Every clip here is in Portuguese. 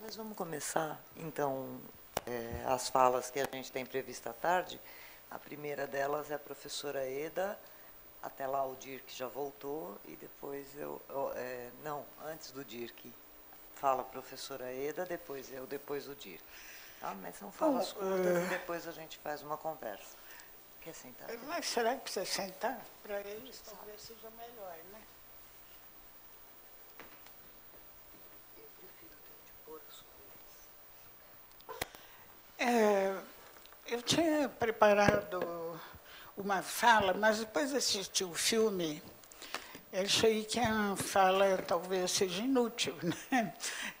nós vamos começar, então, é, as falas que a gente tem prevista à tarde. A primeira delas é a professora Eda, até lá o Dirk já voltou, e depois eu. eu é, não, antes do Dirk. Fala a professora Eda, depois eu, depois o Dirk. Tá? Mas são falas Bom, curtas uh... e depois a gente faz uma conversa. Quer sentar? Mas será que precisa sentar? Para eles talvez seja melhor, né? É, eu tinha preparado uma fala, mas depois assisti o filme, achei que a fala talvez seja inútil. Né?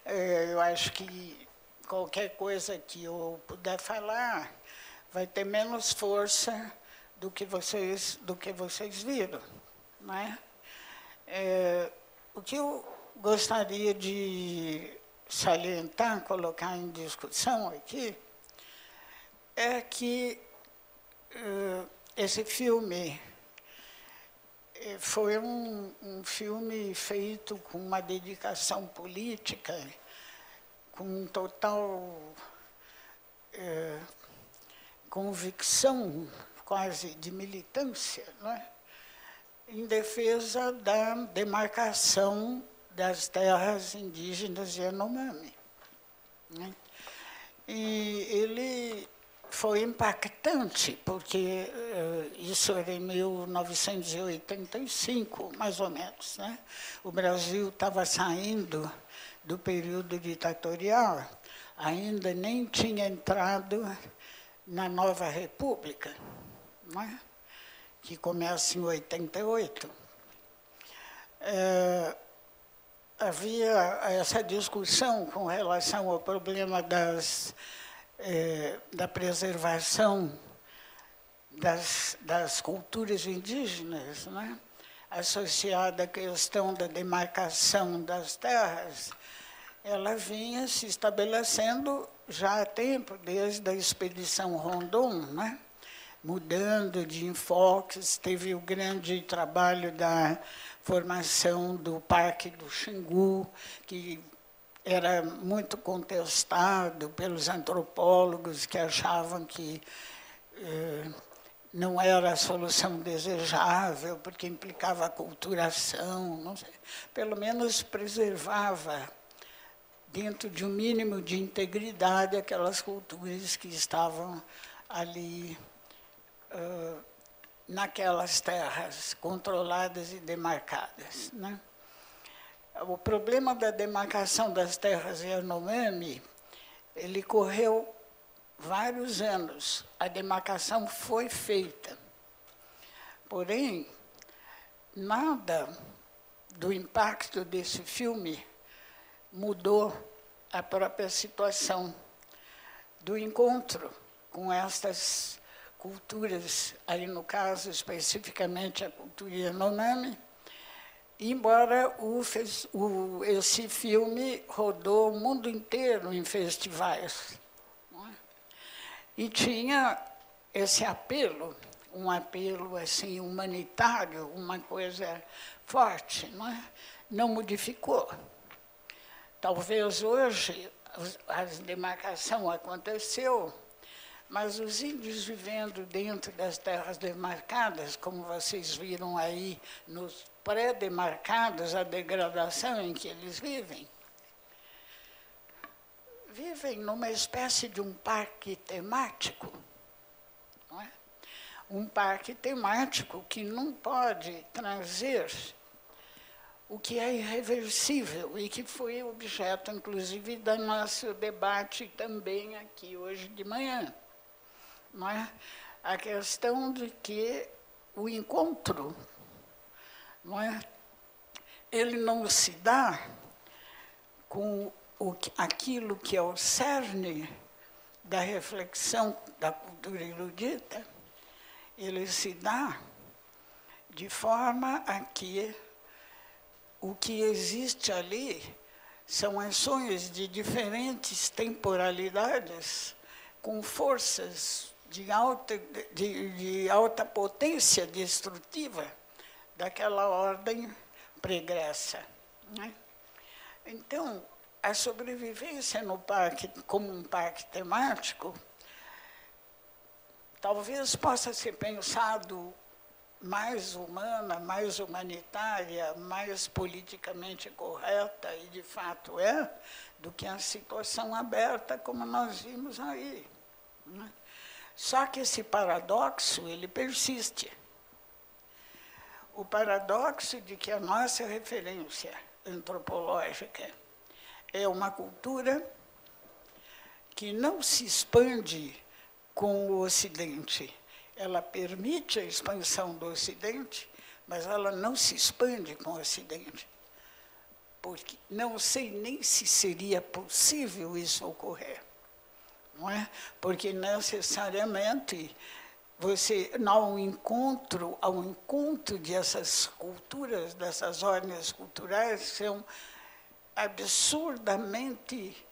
É, eu acho que qualquer coisa que eu puder falar vai ter menos força do que vocês, do que vocês viram. Né? É, o que eu gostaria de salientar, colocar em discussão aqui, é que uh, esse filme eh, foi um, um, filme feito com uma dedicação política, com total uh, convicção, quase de militância, é? em defesa da demarcação das terras indígenas Yanomami. Né? E ele foi impactante, porque uh, isso era em 1985, mais ou menos. Né? O Brasil estava saindo do período ditatorial, ainda nem tinha entrado na nova república, né? que começa em 88. É, havia essa discussão com relação ao problema das é, da preservação das, das culturas indígenas, né? associada à questão da demarcação das terras, ela vinha se estabelecendo já há tempo, desde a expedição Rondon, né? mudando de enfoques. Teve o grande trabalho da formação do Parque do Xingu, que era muito contestado pelos antropólogos que achavam que eh, não era a solução desejável, porque implicava aculturação, sei, pelo menos preservava, dentro de um mínimo de integridade, aquelas culturas que estavam ali uh, naquelas terras controladas e demarcadas. Né? O problema da demarcação das terras Yanomami, ele correu vários anos. A demarcação foi feita. Porém, nada do impacto desse filme mudou a própria situação do encontro com estas culturas, aí no caso especificamente a cultura Yanomami, embora o, o, esse filme rodou o mundo inteiro em festivais. É? E tinha esse apelo, um apelo assim humanitário, uma coisa forte, não, é? não modificou. Talvez hoje a demarcação aconteceu, mas os índios vivendo dentro das terras demarcadas, como vocês viram aí nos pré-demarcados, a degradação em que eles vivem, vivem numa espécie de um parque temático. Não é? Um parque temático que não pode trazer o que é irreversível e que foi objeto, inclusive, do nosso debate também aqui hoje de manhã não é? a questão de que o encontro, não é? ele não se dá com o, aquilo que é o cerne da reflexão da cultura erudita, ele se dá de forma a que o que existe ali são ações de diferentes temporalidades com forças de alta, de, de alta potência destrutiva daquela ordem pregressa. Né? Então, a sobrevivência no parque, como um parque temático, talvez possa ser pensado mais humana, mais humanitária, mais politicamente correta, e de fato é, do que a situação aberta como nós vimos aí. Né? Só que esse paradoxo, ele persiste. O paradoxo de que a nossa referência antropológica é uma cultura que não se expande com o Ocidente. Ela permite a expansão do Ocidente, mas ela não se expande com o Ocidente. Porque não sei nem se seria possível isso ocorrer não é? Porque necessariamente você ao encontro, ao encontro dessas culturas, dessas ordens culturais, são absurdamente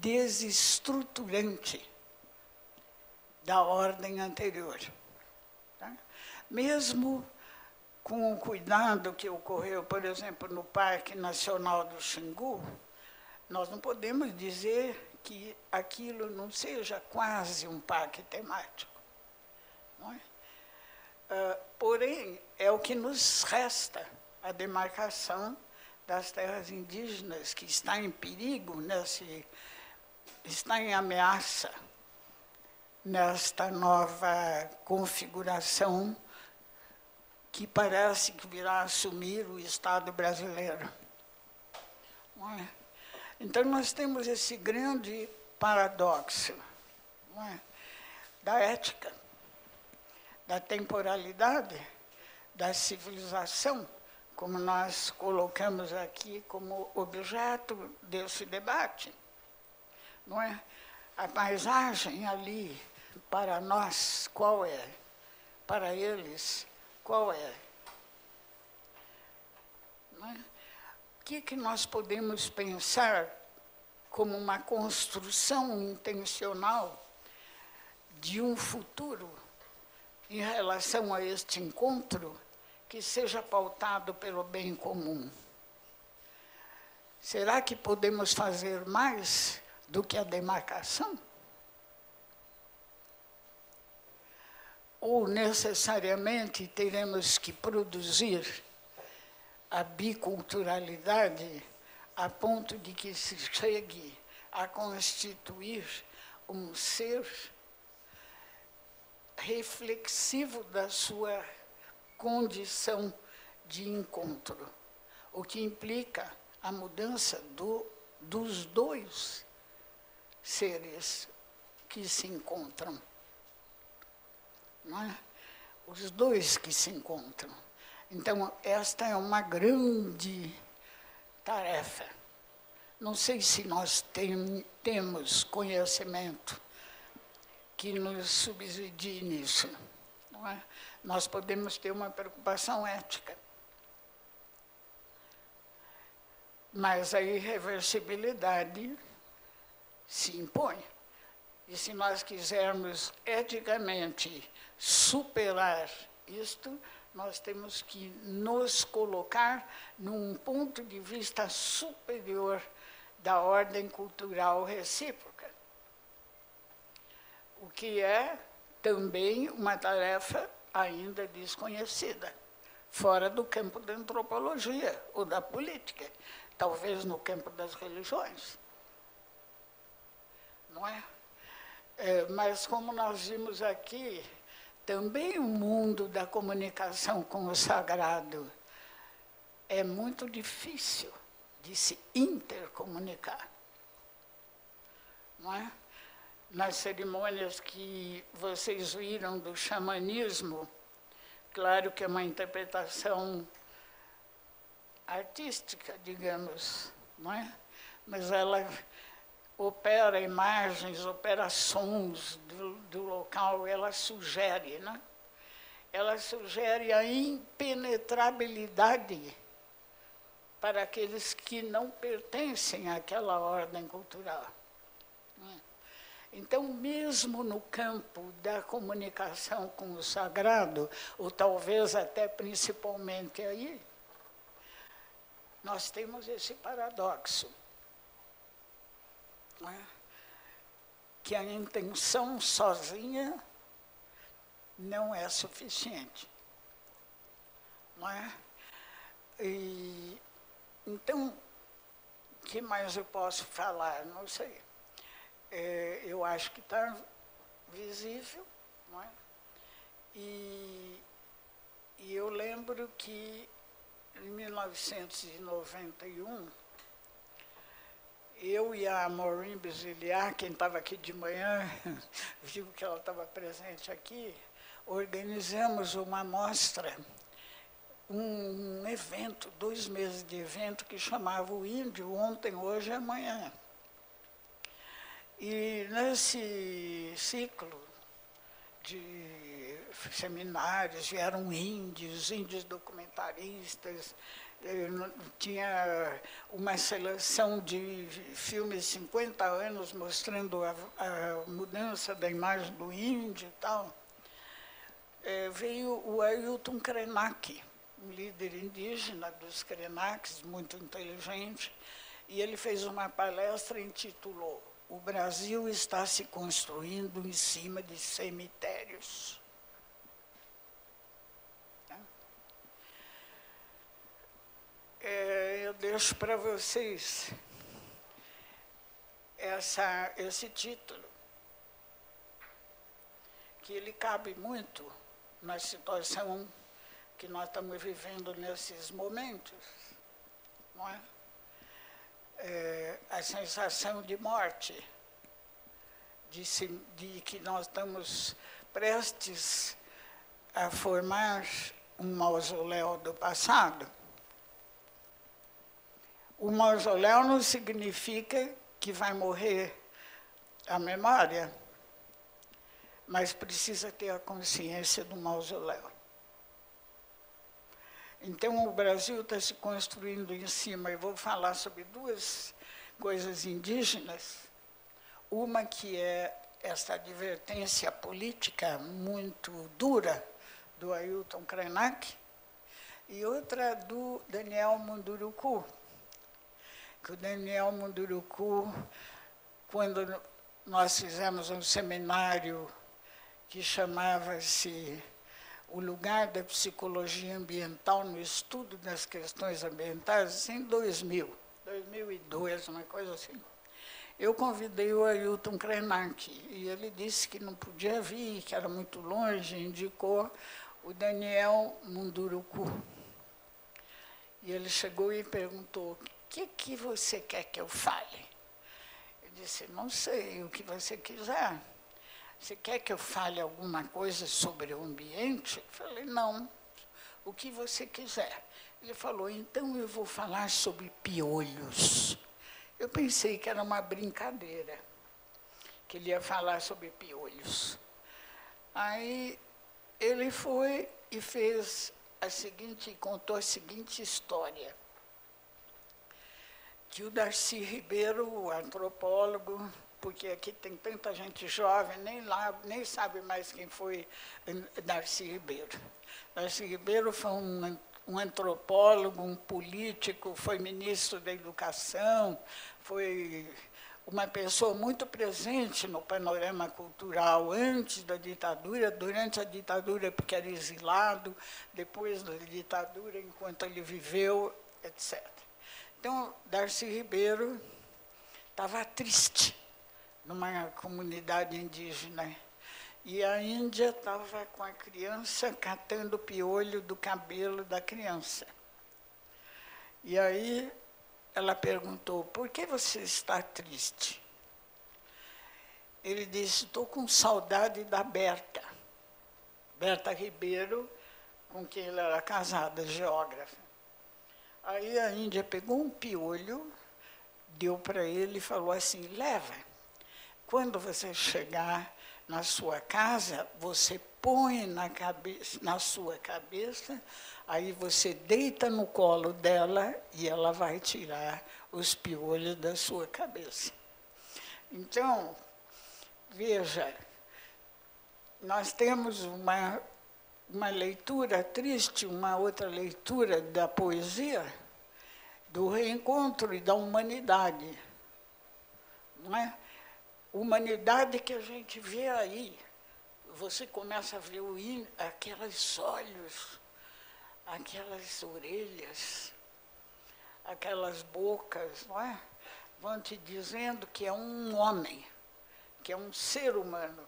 desestruturante da ordem anterior. Tá? Mesmo com o cuidado que ocorreu, por exemplo, no Parque Nacional do Xingu, nós não podemos dizer que aquilo não seja quase um parque temático. É? Uh, porém, é o que nos resta, a demarcação das terras indígenas, que está em perigo, nesse, está em ameaça nesta nova configuração que parece que virá assumir o Estado brasileiro. É? Então, nós temos esse grande paradoxo é? da ética, da temporalidade, da civilização, como nós colocamos aqui como objeto desse debate. Não é? A paisagem ali, para nós, qual é? Para eles, qual é? É? que, que nós podemos pensar como uma construção intencional de um futuro em relação a este encontro que seja pautado pelo bem comum? Será que podemos fazer mais do que a demarcação? Ou necessariamente teremos que produzir a biculturalidade a ponto de que se chegue a constituir um ser reflexivo da sua condição de encontro, o que implica a mudança do, dos dois seres que se encontram. É? Os dois que se encontram. Então, esta é uma grande tarefa. Não sei se nós tem, temos conhecimento que nos subsidie nisso. É? Nós podemos ter uma preocupação ética. Mas a irreversibilidade se impõe. E se nós quisermos eticamente superar isto, nós temos que nos colocar num ponto de vista superior da ordem cultural recíproca, o que é também uma tarefa ainda desconhecida, fora do campo da antropologia ou da política, talvez no campo das religiões. Não é? é mas como nós vimos aqui, também o mundo da comunicação com o sagrado é muito difícil de se intercomunicar. Não é? Nas cerimônias que vocês viram do xamanismo, claro que é uma interpretação artística, digamos, não é? mas ela opera imagens, opera sons do, do local, ela sugere, né? Ela sugere a impenetrabilidade para aqueles que não pertencem àquela ordem cultural. Então, mesmo no campo da comunicação com o sagrado, ou talvez até principalmente aí, nós temos esse paradoxo né, que a intenção sozinha não é suficiente. Não é? E, então, que mais eu posso falar? Não sei. É, eu acho que está visível, não é? E, e eu lembro que em 1991, eu e a Maureen Beziliar, quem estava aqui de manhã, viu que ela estava presente aqui, organizamos uma mostra, um evento, dois meses de evento, que chamava o Índio Ontem, Hoje e Amanhã. E nesse ciclo de seminários vieram índios, índios documentaristas, eh, tinha uma seleção de filmes de 50 anos mostrando a, a mudança da imagem do índio e tal. É, veio o Ailton Krenak, um líder indígena dos Krenaks, muito inteligente, e ele fez uma palestra intitulou O Brasil está se construindo em cima de cemitérios. É, eu deixo para vocês essa, esse título, que ele cabe muito na situação que nós estamos vivendo nesses momentos, não é? É a sensação de morte, de, se, de que nós estamos prestes a formar um mausoléu do passado. O mausoléu não significa que vai morrer a memória, mas precisa ter a consciência do mausoléu. Então, o Brasil está se construindo em cima. Eu vou falar sobre duas coisas indígenas. Uma que é essa advertência política muito dura do Ailton Krenak, e outra do Daniel Munduruku, que o Daniel Munduruku, quando nós fizemos um seminário que chamava-se o lugar da psicologia ambiental no estudo das questões ambientais em 2000, 2002, uma coisa assim. Eu convidei o Ailton Krenak e ele disse que não podia vir, que era muito longe, indicou o Daniel Munduruku. E ele chegou e perguntou: o que, que você quer que eu fale? Eu disse: não sei, o que você quiser. Você quer que eu fale alguma coisa sobre o ambiente? Eu falei, não, o que você quiser. Ele falou, então eu vou falar sobre piolhos. Eu pensei que era uma brincadeira, que ele ia falar sobre piolhos. Aí ele foi e fez a seguinte, contou a seguinte história. Que o Darcy Ribeiro, o antropólogo, porque aqui tem tanta gente jovem, nem, lá, nem sabe mais quem foi Darcy Ribeiro. Darcy Ribeiro foi um, um antropólogo, um político, foi ministro da Educação, foi uma pessoa muito presente no panorama cultural antes da ditadura, durante a ditadura, porque era exilado, depois da ditadura, enquanto ele viveu, etc. Então, Darcy Ribeiro estava triste numa comunidade indígena. E a Índia estava com a criança catando o piolho do cabelo da criança. E aí ela perguntou: por que você está triste? Ele disse: estou com saudade da Berta. Berta Ribeiro, com quem ele era casada, geógrafa. Aí a Índia pegou um piolho, deu para ele e falou assim: leva. Quando você chegar na sua casa, você põe na, cabeça, na sua cabeça, aí você deita no colo dela e ela vai tirar os piolhos da sua cabeça. Então, veja, nós temos uma, uma leitura triste, uma outra leitura da poesia, do reencontro e da humanidade Não é? Humanidade que a gente vê aí, você começa a ver o, aqueles olhos, aquelas orelhas, aquelas bocas, não é? Vão te dizendo que é um homem, que é um ser humano.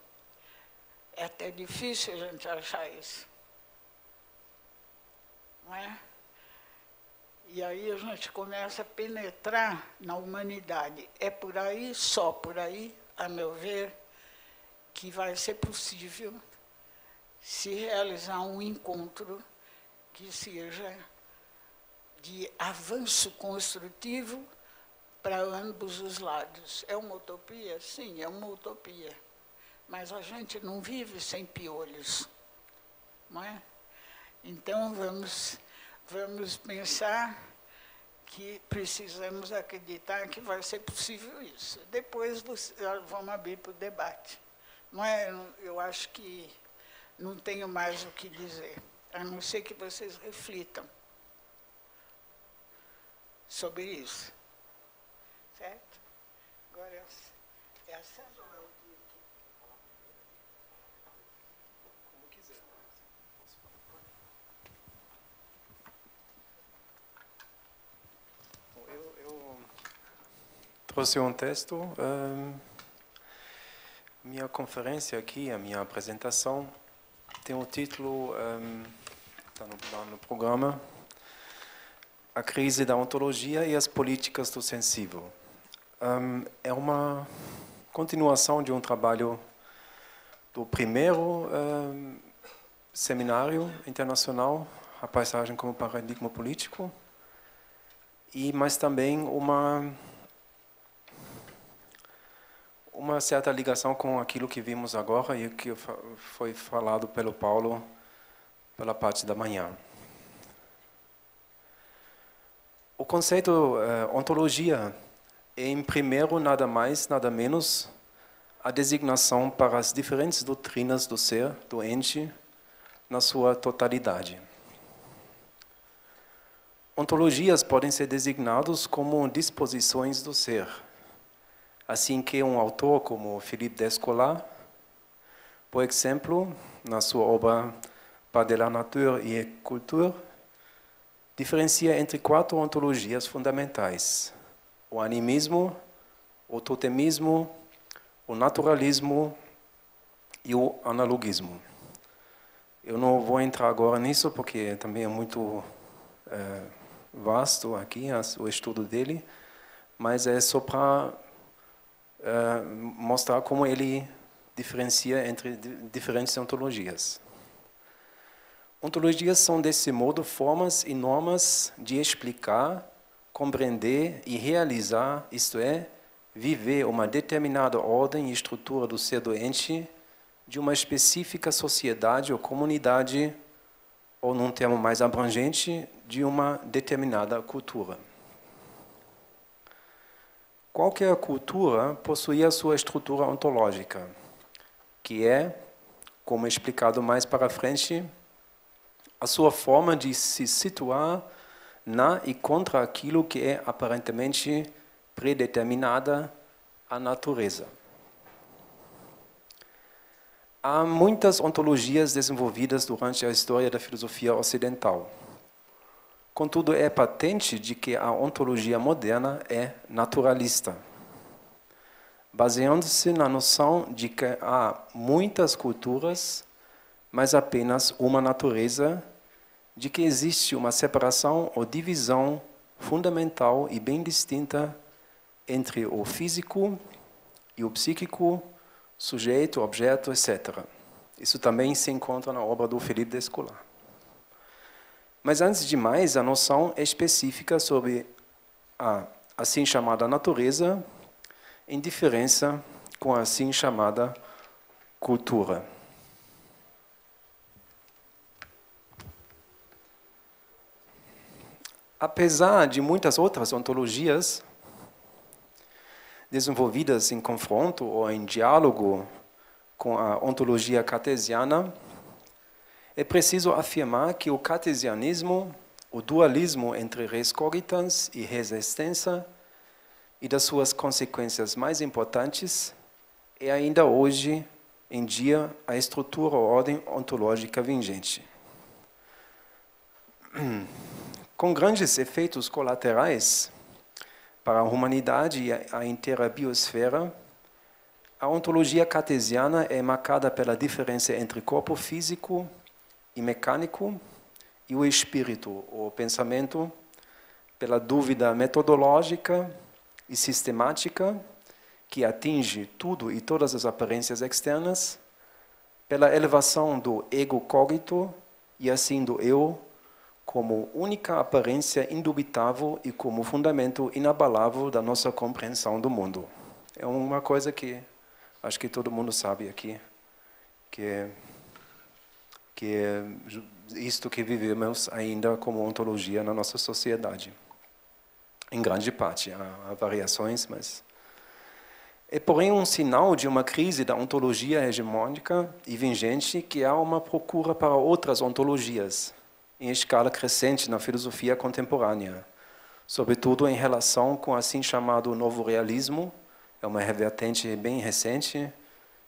É até difícil a gente achar isso. Não é? E aí a gente começa a penetrar na humanidade. É por aí, só por aí, a meu ver, que vai ser possível se realizar um encontro que seja de avanço construtivo para ambos os lados. É uma utopia? Sim, é uma utopia. Mas a gente não vive sem piolhos, não é? Então vamos vamos pensar que precisamos acreditar que vai ser possível isso. Depois vamos abrir para o debate. Não é, eu acho que não tenho mais o que dizer, a não ser que vocês reflitam sobre isso. Certo? Agora, essa trouxe um texto. Um, minha conferência aqui, a minha apresentação, tem o um título, um, está no, no programa, A Crise da Ontologia e as Políticas do Sensível. Um, é uma continuação de um trabalho do primeiro um, seminário internacional, a paisagem como paradigma político, e mas também uma uma certa ligação com aquilo que vimos agora e que foi falado pelo Paulo pela parte da manhã. O conceito eh, ontologia é, em primeiro, nada mais, nada menos, a designação para as diferentes doutrinas do ser, do ente, na sua totalidade. Ontologias podem ser designados como disposições do ser Assim que um autor como Philippe Descola, por exemplo, na sua obra Par de la nature et culture, diferencia entre quatro ontologias fundamentais: o animismo, o totemismo, o naturalismo e o analogismo. Eu não vou entrar agora nisso porque também é muito é, vasto aqui o estudo dele, mas é só para uh, mostrar como ele diferencia entre diferentes ontologias. Ontologias são, desse modo, formas e normas de explicar, compreender e realizar, isto é, viver uma determinada ordem e estrutura do ser doente de uma específica sociedade ou comunidade, ou num termo mais abrangente, de uma determinada cultura. Qualquer cultura possui a sua estrutura ontológica, que é, como explicado mais para frente, a sua forma de se situar na e contra aquilo que é aparentemente predeterminada a natureza. Há muitas ontologias desenvolvidas durante a história da filosofia ocidental. Contudo, é patente de que a ontologia moderna é naturalista, baseando-se na noção de que há muitas culturas, mas apenas uma natureza, de que existe uma separação ou divisão fundamental e bem distinta entre o físico e o psíquico, sujeito, objeto, etc. Isso também se encontra na obra do Felipe Descolar. Mas antes de mais, a noção é específica sobre a assim chamada natureza, em diferença com a assim chamada cultura. Apesar de muitas outras ontologias desenvolvidas em confronto ou em diálogo com a ontologia cartesiana, é preciso afirmar que o cartesianismo, o dualismo entre res cogitans e res extensa, e das suas consequências mais importantes é ainda hoje em dia a estrutura ou ordem ontológica vigente. Com grandes efeitos colaterais para a humanidade e a inteira biosfera, a ontologia cartesiana é marcada pela diferença entre corpo físico e mecânico e o espírito, o pensamento, pela dúvida metodológica e sistemática que atinge tudo e todas as aparências externas, pela elevação do ego cogito e assim do eu como única aparência indubitável e como fundamento inabalável da nossa compreensão do mundo. É uma coisa que acho que todo mundo sabe aqui, que que é isto que vivemos ainda como ontologia na nossa sociedade. Em grande parte, há, há variações, mas é porém um sinal de uma crise da ontologia hegemônica e vigente que há uma procura para outras ontologias em escala crescente na filosofia contemporânea, sobretudo em relação com assim chamado novo realismo é uma revertente bem recente,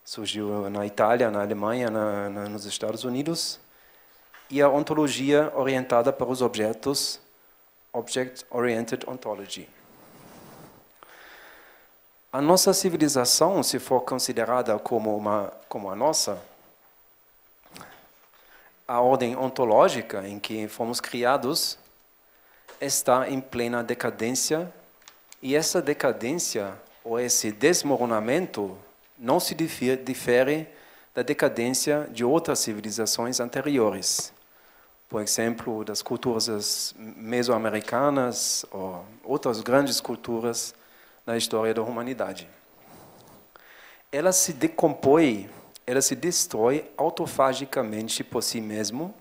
surgiu na Itália, na Alemanha, na, na, nos Estados Unidos, e a ontologia orientada para os objetos, Object-Oriented Ontology. A nossa civilização, se for considerada como, uma, como a nossa, a ordem ontológica em que fomos criados, está em plena decadência, e essa decadência ou esse desmoronamento não se difere da decadência de outras civilizações anteriores. Por exemplo, das culturas mesoamericanas ou outras grandes culturas na história da humanidade. Ela se decompõe, ela se destrói autofagicamente por si mesmo,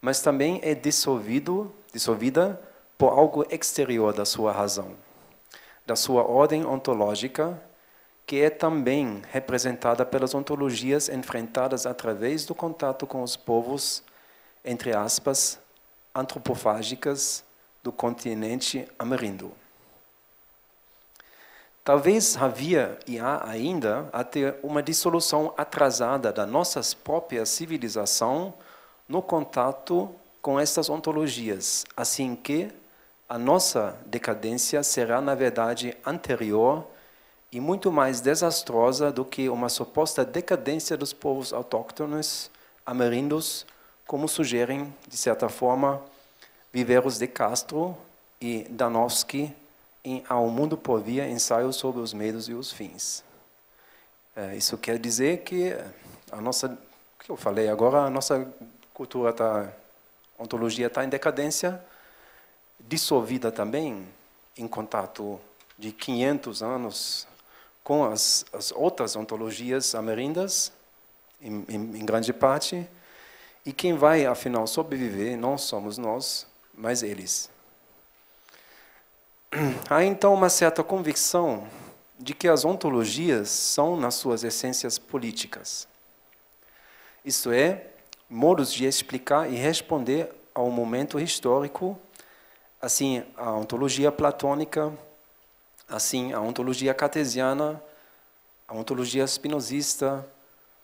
mas também é dissolvido, dissolvida por algo exterior da sua razão da sua ordem ontológica, que é também representada pelas ontologias enfrentadas através do contato com os povos, entre aspas, antropofágicas do continente amerindo. Talvez havia e há ainda até uma dissolução atrasada da nossa própria civilização no contato com estas ontologias, assim que a nossa decadência será, na verdade, anterior e muito mais desastrosa do que uma suposta decadência dos povos autóctones amerindos, como sugerem, de certa forma, Viveros de Castro e Danowski em Ao Mundo por Via, ensaio sobre os meios e os fins. É, isso quer dizer que a nossa, que eu falei agora, a nossa cultura está, ontologia está em decadência, dissolvida também em contato de 500 anos com as, as outras ontologias amerindas, em, em, em grande parte, e quem vai, afinal, sobreviver não somos nós, mas eles. Há então uma certa convicção de que as ontologias são, nas suas essências, políticas. Isto é, modos de explicar e responder ao momento histórico assim a ontologia platônica, assim a ontologia cartesiana, a ontologia spinozista,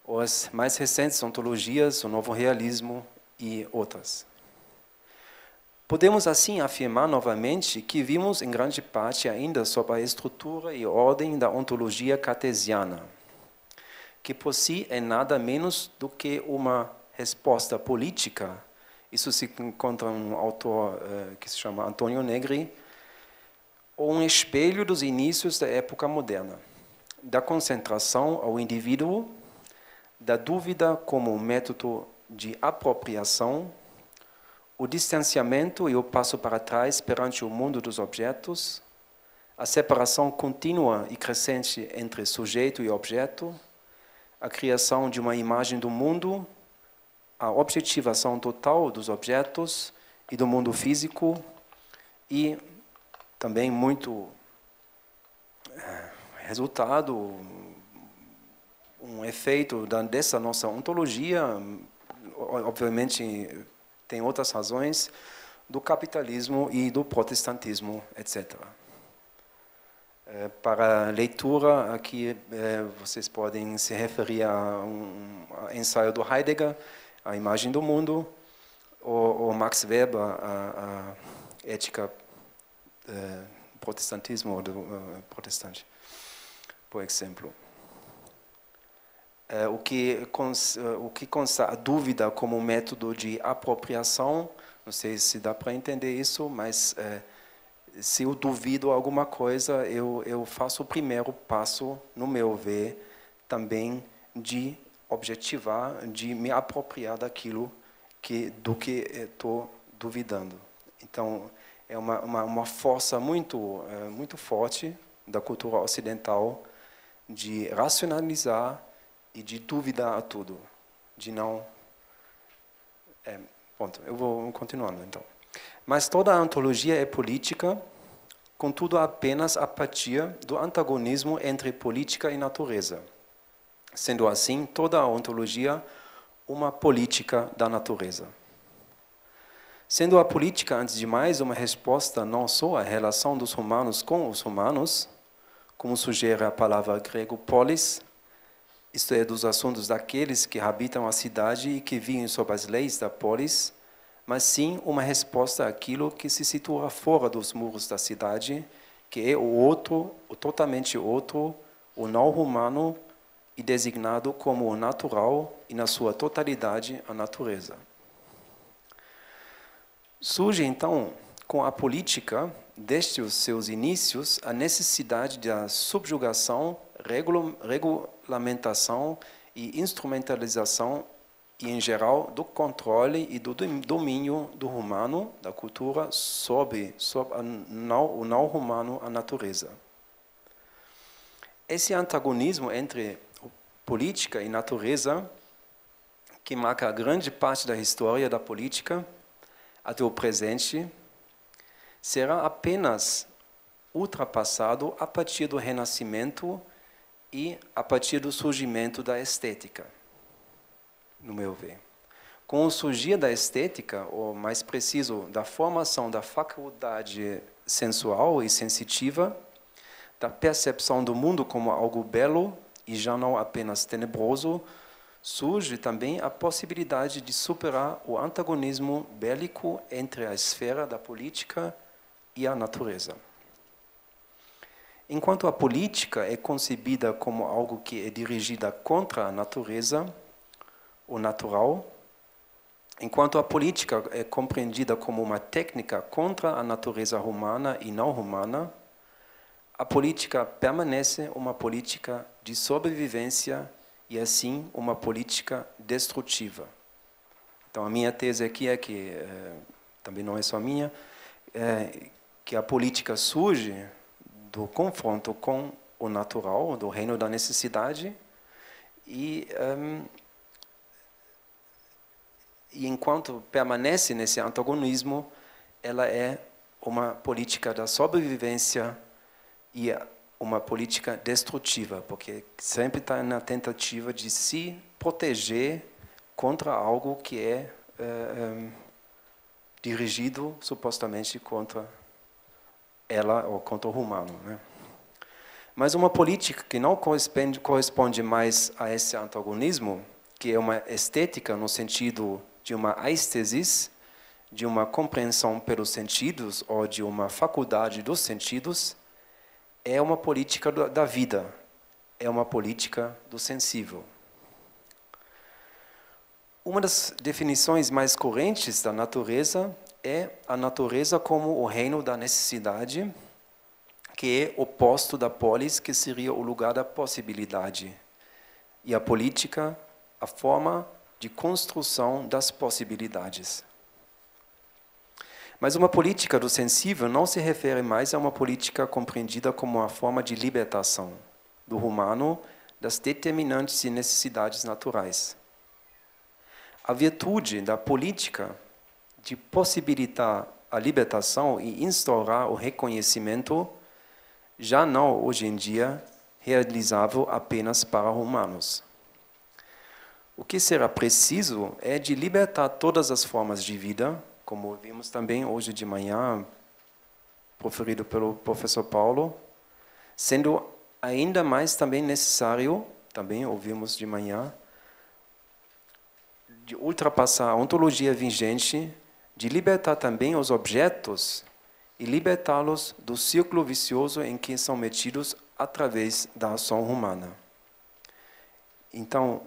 ou as mais recentes ontologias, o novo realismo e outras. Podemos assim afirmar novamente que vimos em grande parte ainda sobre a estrutura e ordem da ontologia cartesiana, que por si é nada menos do que uma resposta política isso se encontra um autor uh, que se chama Antonio Negri, um espelho dos inícios da época moderna, da concentração ao indivíduo, da dúvida como método de apropriação, o distanciamento e o passo para trás perante o mundo dos objetos, a separação contínua e crescente entre sujeito e objeto, a criação de uma imagem do mundo a objetivação total dos objetos e do mundo físico e também muito é, resultado, um efeito dessa nossa ontologia, obviamente tem outras razões, do capitalismo e do protestantismo, etc. É, para leitura, aqui é, vocês podem se referir a um ensaio do Heidegger, A Imagem do Mundo, ou, Max Weber, a, a Ética Protestantismo do protestante, por exemplo. o que o que consta a dúvida como método de apropriação, não sei se dá para entender isso, mas se eu duvido alguma coisa, eu, eu faço o primeiro passo, no meu ver, também de objetivar, de me apropriar daquilo que, do que estou duvidando. Então, é uma, uma, uma força muito, é, muito forte da cultura ocidental de racionalizar e de duvidar a tudo, de não... É, ponto, eu vou continuando então. Mas toda a ontologia é política, contudo apenas a partir do antagonismo entre política e natureza. Sendo assim, toda a ontologia uma política da natureza. Sendo a política, antes de mais, uma resposta não só à relação dos humanos com os humanos, como sugere a palavra grego polis, isto é, dos assuntos daqueles que habitam a cidade e que vivem sob as leis da polis, mas sim uma resposta àquilo que se situa fora dos muros da cidade, que é o outro, o totalmente outro, o não humano e designado como o natural e na sua totalidade a natureza. Surge então com a política, desde os seus inícios, a necessidade da subjugação, regulamentação e instrumentalização e, em geral, do controle e do domínio do humano, da cultura, sobre, sobre não, o não humano, a natureza. Esse antagonismo entre política e natureza, que marca grande parte da história da política até o presente, será apenas ultrapassado a partir do Renascimento e a partir do surgimento da estética no meu ver. Com o surgir da estética, ou mais preciso, da formação da faculdade sensual e sensitiva, da percepção do mundo como algo belo e já não apenas tenebroso, surge também a possibilidade de superar o antagonismo bélico entre a esfera da política e a natureza. Enquanto a política é concebida como algo que é dirigida contra a natureza, o natural, enquanto a política é compreendida como uma técnica contra a natureza humana e não humana, a política permanece uma política de sobrevivência e assim uma política destrutiva. Então a minha tese aqui é que é, também não é só minha, é, que a política surge do confronto com o natural, do reino da necessidade e um, e enquanto permanece nesse antagonismo, ela é uma política da sobrevivência e uma política destrutiva, porque sempre está na tentativa de se proteger contra algo que é, é, é dirigido supostamente contra ela ou contra o humano. Né? Mas uma política que não corresponde, corresponde mais a esse antagonismo, que é uma estética no sentido de uma aestesis, de uma compreensão pelos sentidos ou de uma faculdade dos sentidos, é uma política da vida, é uma política do sensível. Uma das definições mais correntes da natureza é a natureza como o reino da necessidade, que é oposto da polis, que seria o lugar da possibilidade, e a política, a forma de construção das possibilidades. Mas uma política do sensível não se refere mais a uma política compreendida como uma forma de libertação do humano das determinantes e necessidades naturais. A virtude da política de possibilitar a libertação e instaurar o reconhecimento já não hoje em dia realizável apenas para humanos. O que será preciso é de libertar todas as formas de vida, como vimos também hoje de manhã, proferido pelo professor Paulo, sendo ainda mais também necessário, também ouvimos de manhã, de ultrapassar a ontologia vigente, de libertar também os objetos e libertá-los do círculo vicioso em que são metidos através da ação humana. Então,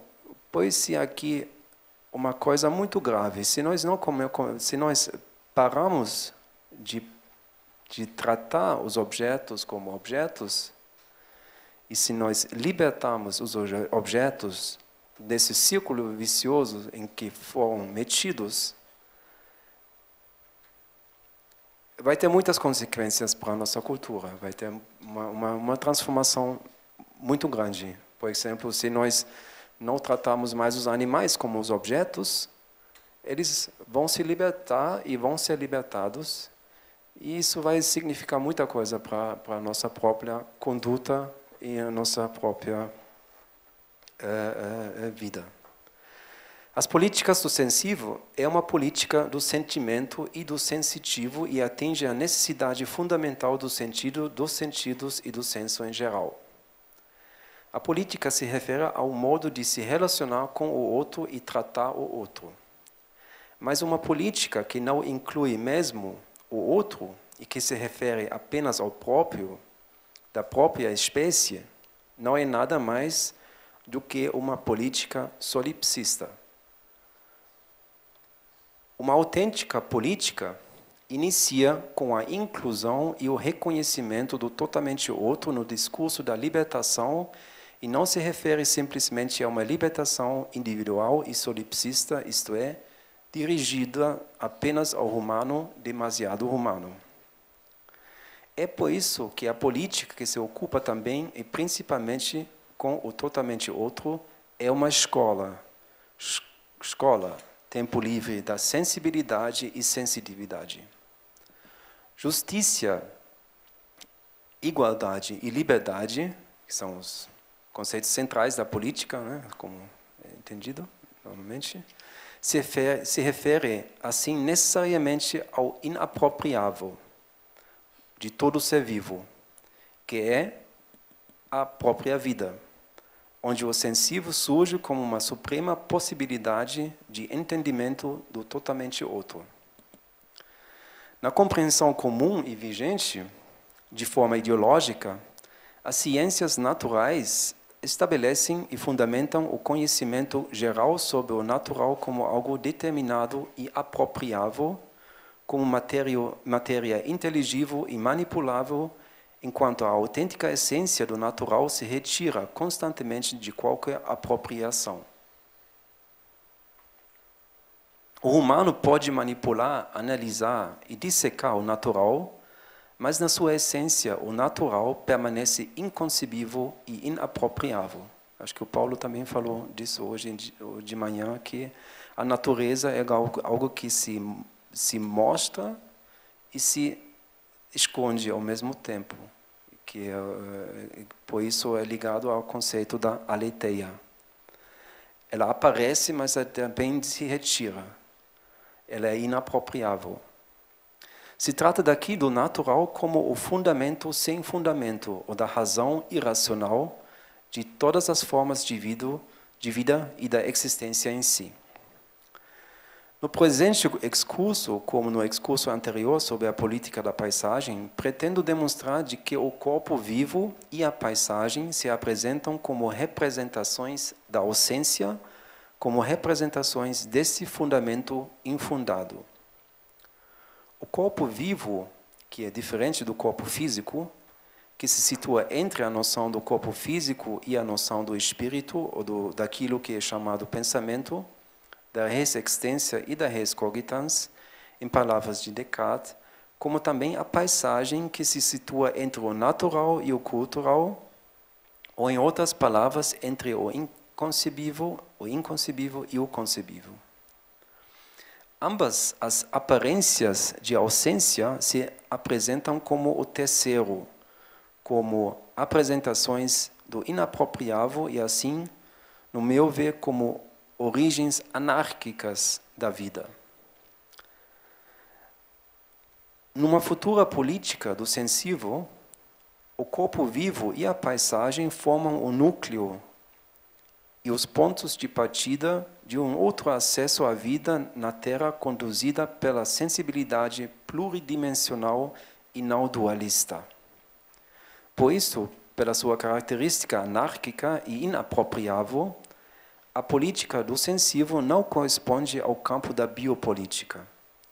pôs-se aqui uma coisa muito grave. Se nós não se nós paramos de, de tratar os objetos como objetos, e se nós libertarmos os objetos desse círculo vicioso em que foram metidos, vai ter muitas consequências para a nossa cultura, vai ter uma, uma, uma, transformação muito grande. Por exemplo, se nós não tratarmos mais os animais como os objetos, eles vão se libertar e vão ser libertados, e isso vai significar muita coisa para, a nossa própria conduta e a nossa própria uh, uh, vida. As políticas do sensível é uma política do sentimento e do sensitivo e atinge a necessidade fundamental do sentido, dos sentidos e do senso em geral. A política se refere ao modo de se relacionar com o outro e tratar o outro. Mas uma política que não inclui mesmo o outro e que se refere apenas ao próprio da própria espécie não é nada mais do que uma política solipsista. Uma autêntica política inicia com a inclusão e o reconhecimento do totalmente outro no discurso da libertação e não se refere simplesmente a uma libertação individual e solipsista, isto é, dirigida apenas ao humano, demasiado humano. É por isso que a política que se ocupa também e principalmente com o totalmente outro é uma escola. Escola, tempo livre da sensibilidade e sensitividade. Justiça, igualdade e liberdade, que são os conceitos centrais da política, né, como é entendido normalmente, se refere, se refere assim necessariamente ao inapropriável de todo ser vivo, que é a própria vida, onde o sensível surge como uma suprema possibilidade de entendimento do totalmente outro. Na compreensão comum e vigente, de forma ideológica, as ciências naturais estabelecem e fundamentam o conhecimento geral sobre o natural como algo determinado e apropriável como matéria, inteligível e manipulável, enquanto a autêntica essência do natural se retira constantemente de qualquer apropriação. O humano pode manipular, analisar e dissecar o natural, mas na sua essência o natural permanece inconcebível e inapropriável. Acho que o Paulo também falou disso hoje de manhã, que a natureza é algo, algo que se se mostra e se esconde ao mesmo tempo, que é, por isso é ligado ao conceito da aletheia. Ela aparece, mas também se retira. Ela é inapropriável. Se trata daqui do natural como o fundamento sem fundamento, ou da razão irracional de todas as formas de vida, de vida e da existência em si. No presente excurso, como no excurso anterior sobre a política da paisagem, pretendo demonstrar de que o corpo vivo e a paisagem se apresentam como representações da ausência, como representações desse fundamento infundado. O corpo vivo, que é diferente do corpo físico, que se situa entre a noção do corpo físico e a noção do espírito, ou do, daquilo que é chamado pensamento, da res e da res cogitans, em palavras de Descartes, como também a paisagem que se situa entre o natural e o cultural, ou em outras palavras, entre o inconcebível, o inconcebível e o concebível. Ambas as aparências de ausência se apresentam como o terceiro, como apresentações do inapropriável e assim, no meu ver, como origens anárquicas da vida. Numa futura política do sensível, o corpo vivo e a paisagem formam o núcleo e os pontos de partida de um outro acesso à vida na Terra conduzida pela sensibilidade pluridimensional e não dualista. Por isso, pela sua característica anárquica e inapropriável, a política do sensível não corresponde ao campo da biopolítica,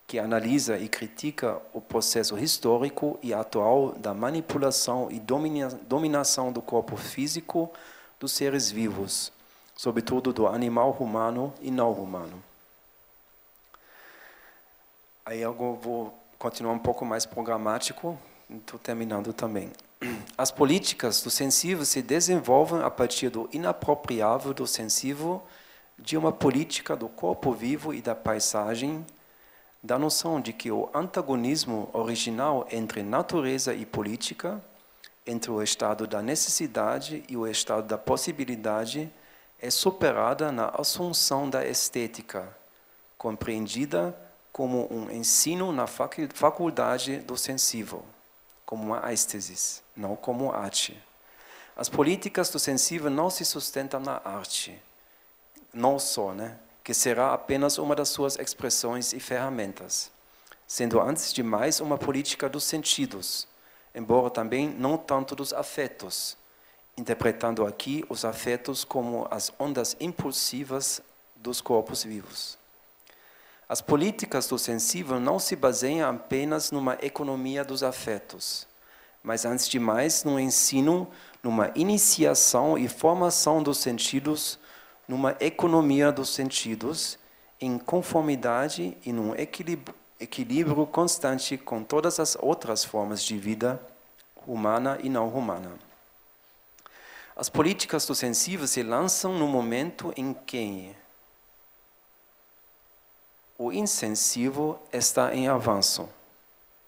que analisa e critica o processo histórico e atual da manipulação e domina dominação do corpo físico dos seres vivos, sobretudo do animal humano e não humano. Aí eu vou continuar um pouco mais programático, estou terminando também. As políticas do sensível se desenvolvem a partir do inapropriável do sensível, de uma política do corpo vivo e da paisagem, da noção de que o antagonismo original entre natureza e política, entre o estado da necessidade e o estado da possibilidade, é superada na assunção da estética, compreendida como um ensino na faculdade do sensível como uma aesthesis, não como arte. As políticas do sensível não se sustentam na arte, não só, né? que será apenas uma das suas expressões e ferramentas, sendo antes de mais uma política dos sentidos, embora também não tanto dos afetos, interpretando aqui os afetos como as ondas impulsivas dos corpos vivos. As políticas do sensível não se baseiam apenas numa economia dos afetos, mas antes de mais no ensino, numa iniciação e formação dos sentidos, numa economia dos sentidos, em conformidade e num equilíbrio, constante com todas as outras formas de vida humana e não humana. As políticas do sensível se lançam no momento em que o insensível está em avanço,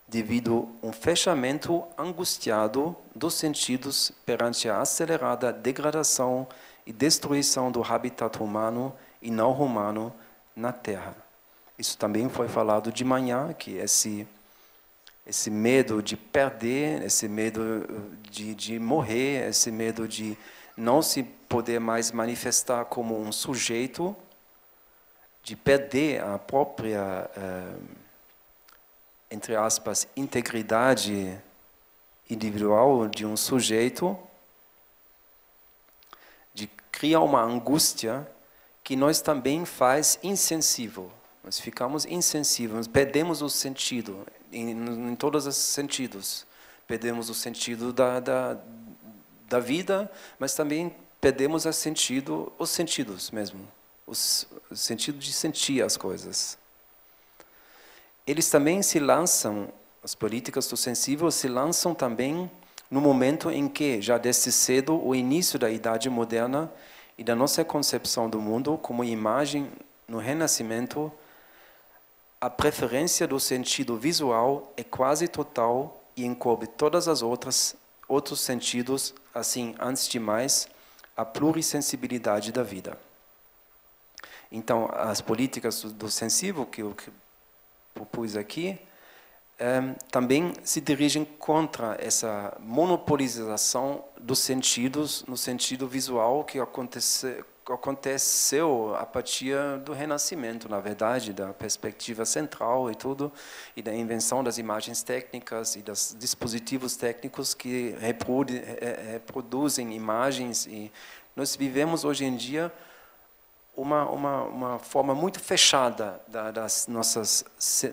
devido a um fechamento angustiado dos sentidos perante a acelerada degradação e destruição do habitat humano e não humano na Terra. Isso também foi falado de manhã, que esse esse medo de perder, esse medo de, de morrer, esse medo de não se poder mais manifestar como um sujeito, de perder a própria, eh, entre aspas, integridade individual de um sujeito, de criar uma angústia que nós também faz insensível. Nós ficamos insensíveis, nós perdemos o sentido, em, em todos os sentidos. Perdemos o sentido da, da, da vida, mas também perdemos o sentido, os sentidos mesmo o sentido de sentir as coisas. Eles também se lançam, as políticas do sensível se lançam também no momento em que, já desde cedo, o início da Idade Moderna e da nossa concepção do mundo como imagem no Renascimento, a preferência do sentido visual é quase total e encobre todas as outras outros sentidos, assim, antes de mais, a plurissensibilidade da vida. Então, as políticas do sensível que eu propus aqui é, também se dirigem contra essa monopolização dos sentidos no sentido visual que acontece, aconteceu a partir do Renascimento, na verdade, da perspectiva central e tudo, e da invenção das imagens técnicas e dos dispositivos técnicos que reproduzem imagens. E nós vivemos hoje em dia uma, uma, uma forma muito fechada da, das nossas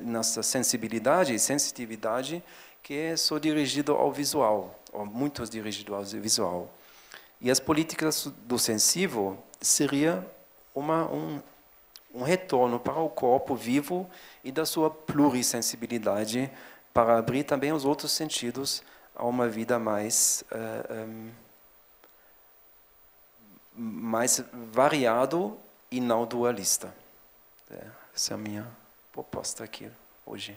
nossa sensibilidade e sensitividade que é só dirigido ao visual, ou muito dirigido ao visual. E as políticas do sensível seria uma, um, um retorno para o corpo vivo e da sua plurissensibilidade para abrir também os outros sentidos a uma vida mais uh, eh, um, mais variado e não dualista. É, essa é a minha proposta aqui hoje.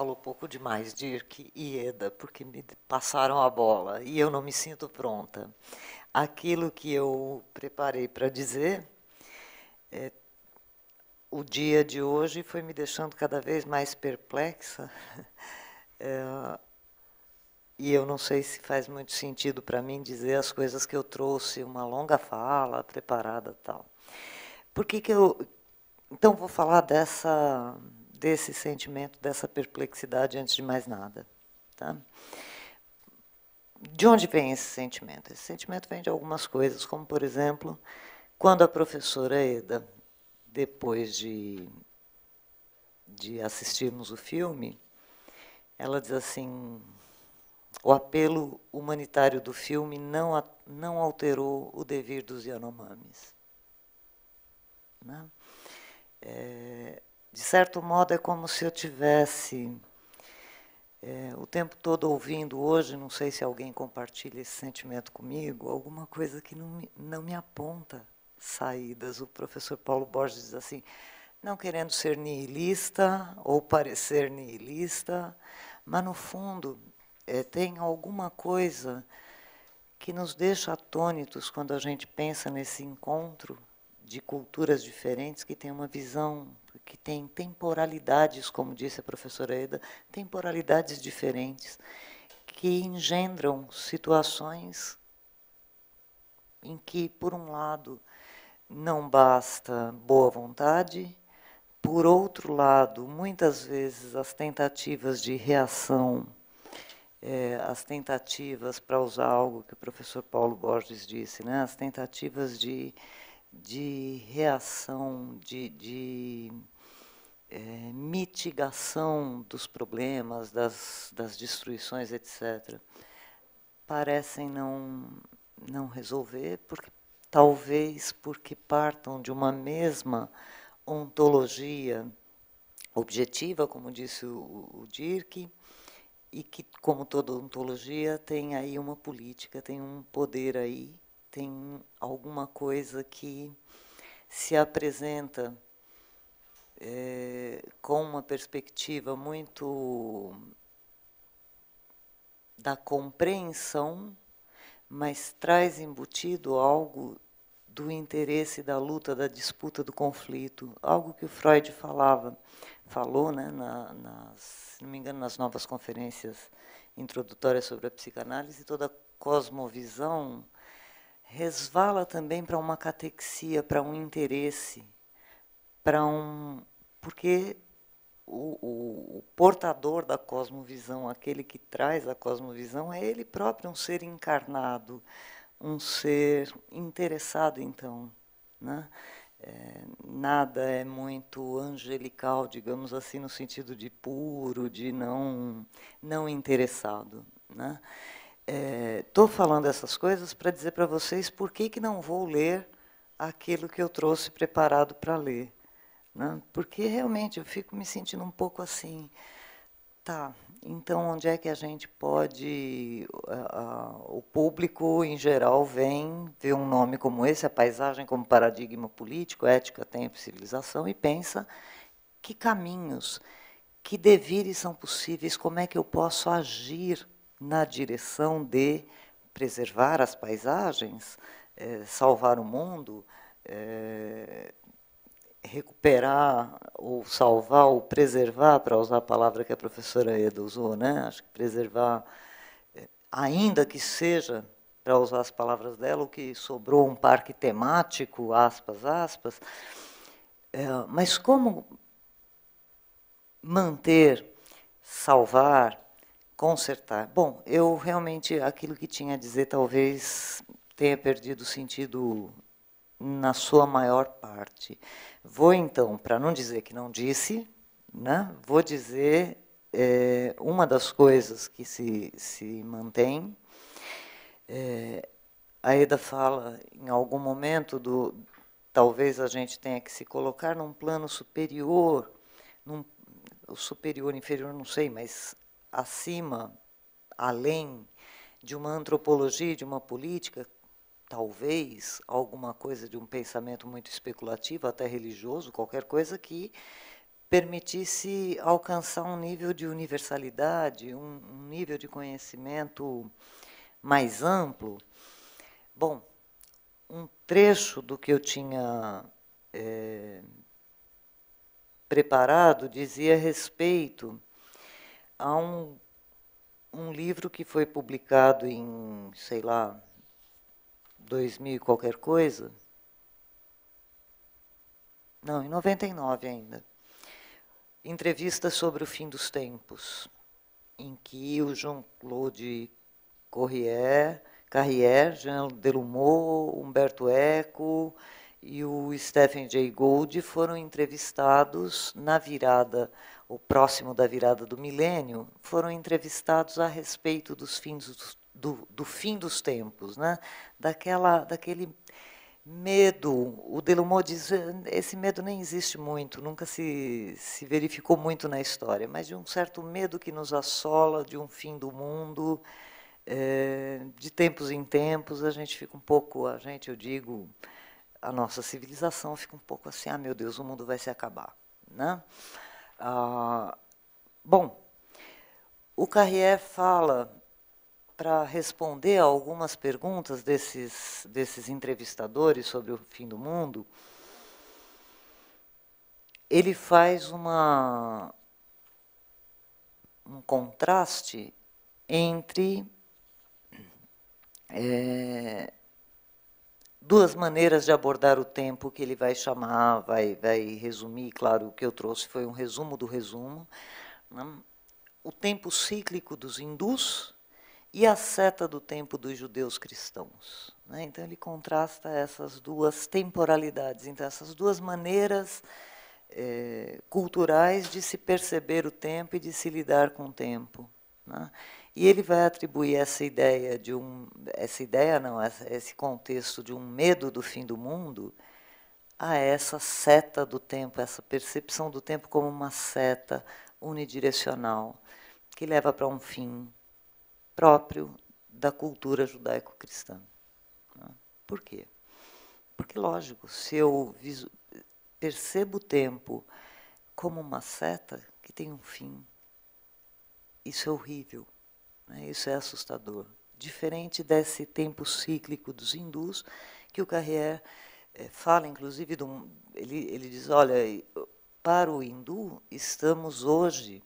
Falou pouco demais, Dirk e Eda, porque me passaram a bola e eu não me sinto pronta. Aquilo que eu preparei para dizer é, o dia de hoje foi me deixando cada vez mais perplexa. É, e eu não sei se faz muito sentido para mim dizer as coisas que eu trouxe, uma longa fala preparada tal. Por que, que eu. Então, vou falar dessa, desse sentimento, dessa perplexidade antes de mais nada. Tá? De onde vem esse sentimento? Esse sentimento vem de algumas coisas, como, por exemplo, quando a professora Eda, depois de, de assistirmos o filme, ela diz assim: o apelo humanitário do filme não, não alterou o devir dos Yanomamis. Né? É, de certo modo, é como se eu tivesse é, o tempo todo ouvindo hoje, não sei se alguém compartilha esse sentimento comigo, alguma coisa que não me, não me aponta saídas. O professor Paulo Borges diz assim, não querendo ser nihilista ou parecer nihilista, mas no fundo é, tem alguma coisa que nos deixa atônitos quando a gente pensa nesse encontro de culturas diferentes que tem uma visão, que tem temporalidades, como disse a professora Eda, temporalidades diferentes, que engendram situações em que, por um lado, não basta boa vontade, por outro lado, muitas vezes as tentativas de reação é, as tentativas, para usar algo que o professor Paulo Borges disse, né, as tentativas de, de reação, de, de é, mitigação dos problemas, das, das destruições, etc., parecem não, não resolver, porque, talvez porque partam de uma mesma ontologia objetiva, como disse o, o Dirk, e que, como toda ontologia, tem aí uma política, tem um poder aí, tem alguma coisa que se apresenta é, com uma perspectiva muito da compreensão, mas traz embutido algo do interesse da luta, da disputa, do conflito, algo que o Freud falava, falou, né, na, nas se não me engano, nas novas conferências introdutórias sobre a psicanálise, toda a cosmovisão resvala também para uma catexia, para um interesse, para um. Porque o, o, o, portador da cosmovisão, aquele que traz a cosmovisão, é ele próprio, um ser encarnado, um ser interessado, então. Né? É, nada é muito angelical, digamos assim, no sentido de puro, de não, não interessado. Estou né? é, falando essas coisas para dizer para vocês por que, que não vou ler aquilo que eu trouxe preparado para ler. Né? Porque realmente eu fico me sentindo um pouco assim, tá, então, onde é que a gente pode. Uh, o público, em geral, vem ver um nome como esse, a paisagem como paradigma político, ética, tempo civilização, e pensa que caminhos, que devires são possíveis, como é que eu posso agir na direção de preservar as paisagens, eh, salvar o mundo, eh, recuperar ou salvar ou preservar, para usar a palavra que a professora Eda usou, né? acho que preservar, eh, ainda que seja, para usar as palavras dela, o que sobrou um parque temático, aspas, aspas, é, mas como manter, salvar, consertar? Bom, eu realmente, aquilo que tinha a dizer talvez tenha perdido sentido na sua maior parte. Vou então, para não dizer que não disse, né, vou dizer é, uma das coisas que se, se mantém. É, a Eda fala em algum momento do talvez a gente tenha que se colocar num plano superior, num, superior, inferior, não sei, mas acima, além de uma antropologia, de uma política talvez alguma coisa de um pensamento muito especulativo, até religioso, qualquer coisa que permitisse alcançar um nível de universalidade, um, um nível de conhecimento mais amplo. Bom, um trecho do que eu tinha é, preparado dizia respeito a um, um livro que foi publicado em, sei lá, 2000 e qualquer coisa. Não, em 99 ainda. Entrevista sobre o fim dos tempos, em que o Jean-Claude Corriere, Carrière, Jean Delumeau, Humberto Eco, e o Stephen Jay Gould foram entrevistados na virada, o próximo da virada do milênio, foram entrevistados a respeito dos fins do, do fim dos tempos, né? Daquela, daquele medo. O Delumeau diz esse medo nem existe muito, nunca se, se verificou muito na história, mas de um certo medo que nos assola de um fim do mundo. É, de tempos em tempos a gente fica um pouco, a gente, eu digo, a nossa civilização fica um pouco assim, ah, meu Deus, o mundo vai se acabar. Né? Ah, bom, o Carrier fala, para responder a algumas perguntas desses, desses entrevistadores sobre o fim do mundo, ele faz uma, um contraste entre é, duas maneiras de abordar o tempo que ele vai chamar, vai, vai resumir. Claro, o que eu trouxe foi um resumo do resumo. Né? O tempo cíclico dos hindus e a seta do tempo dos judeus cristãos. Né? Então, ele contrasta essas duas temporalidades, então, essas duas maneiras é, culturais de se perceber o tempo e de se lidar com o tempo. E ele vai atribuir essa ideia de um, essa ideia não, esse contexto de um medo do fim do mundo a essa seta do tempo, essa percepção do tempo como uma seta unidirecional que leva para um fim próprio da cultura judaico-cristã. Né? Por quê? Porque, lógico, se eu percebo o tempo como uma seta que tem um fim, isso é horrível. Né? Isso é assustador. Diferente desse tempo cíclico dos hindus, que o Carrier é, fala, inclusive, um, ele, ele diz: olha, para o hindu, estamos hoje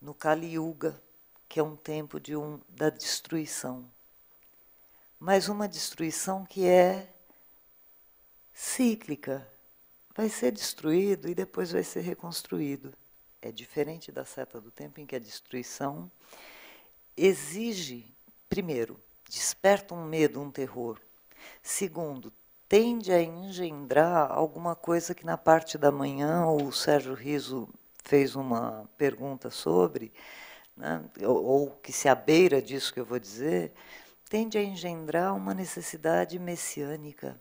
no Kali Yuga, que é um tempo de um, da destruição. Mas uma destruição que é cíclica. Vai ser destruído e depois vai ser reconstruído. É diferente da seta do tempo em que a destruição exige, primeiro, desperta um medo, um terror. Segundo, tende a engendrar alguma coisa que na parte da manhã o Sérgio Riso fez uma pergunta sobre, né, ou, ou que se abeira disso que eu vou dizer, tende a engendrar uma necessidade messiânica,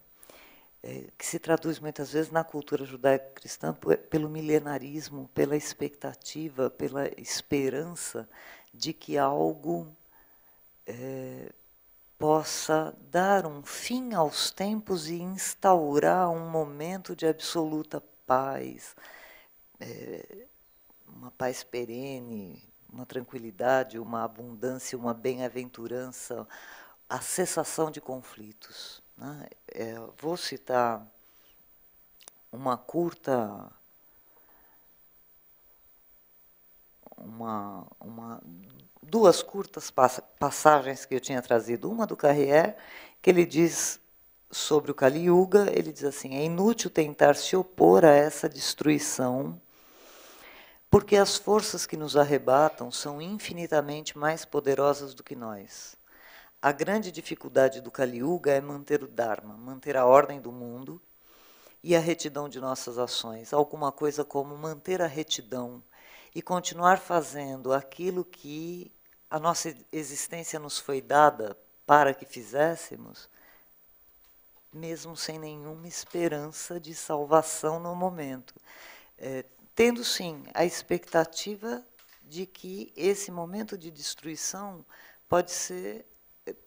é, que se traduz muitas vezes na cultura judaico-cristã pelo milenarismo, pela expectativa, pela esperança de que algo é, possa dar um fim aos tempos e instaurar um momento de absoluta paz, é, uma paz perene, uma tranquilidade, uma abundância, uma bem-aventurança, a cessação de conflitos. Né? É, vou citar uma curta uma, uma, duas curtas passagens que eu tinha trazido. Uma do Carrier, que ele diz sobre o Kali Yuga, ele diz assim: é inútil tentar se opor a essa destruição, porque as forças que nos arrebatam são infinitamente mais poderosas do que nós. A grande dificuldade do Kali Yuga é manter o Dharma, manter a ordem do mundo e a retidão de nossas ações. Alguma coisa como manter a retidão e continuar fazendo aquilo que a nossa existência nos foi dada para que fizéssemos, mesmo sem nenhuma esperança de salvação no momento. É, tendo sim a expectativa de que esse momento de destruição pode ser,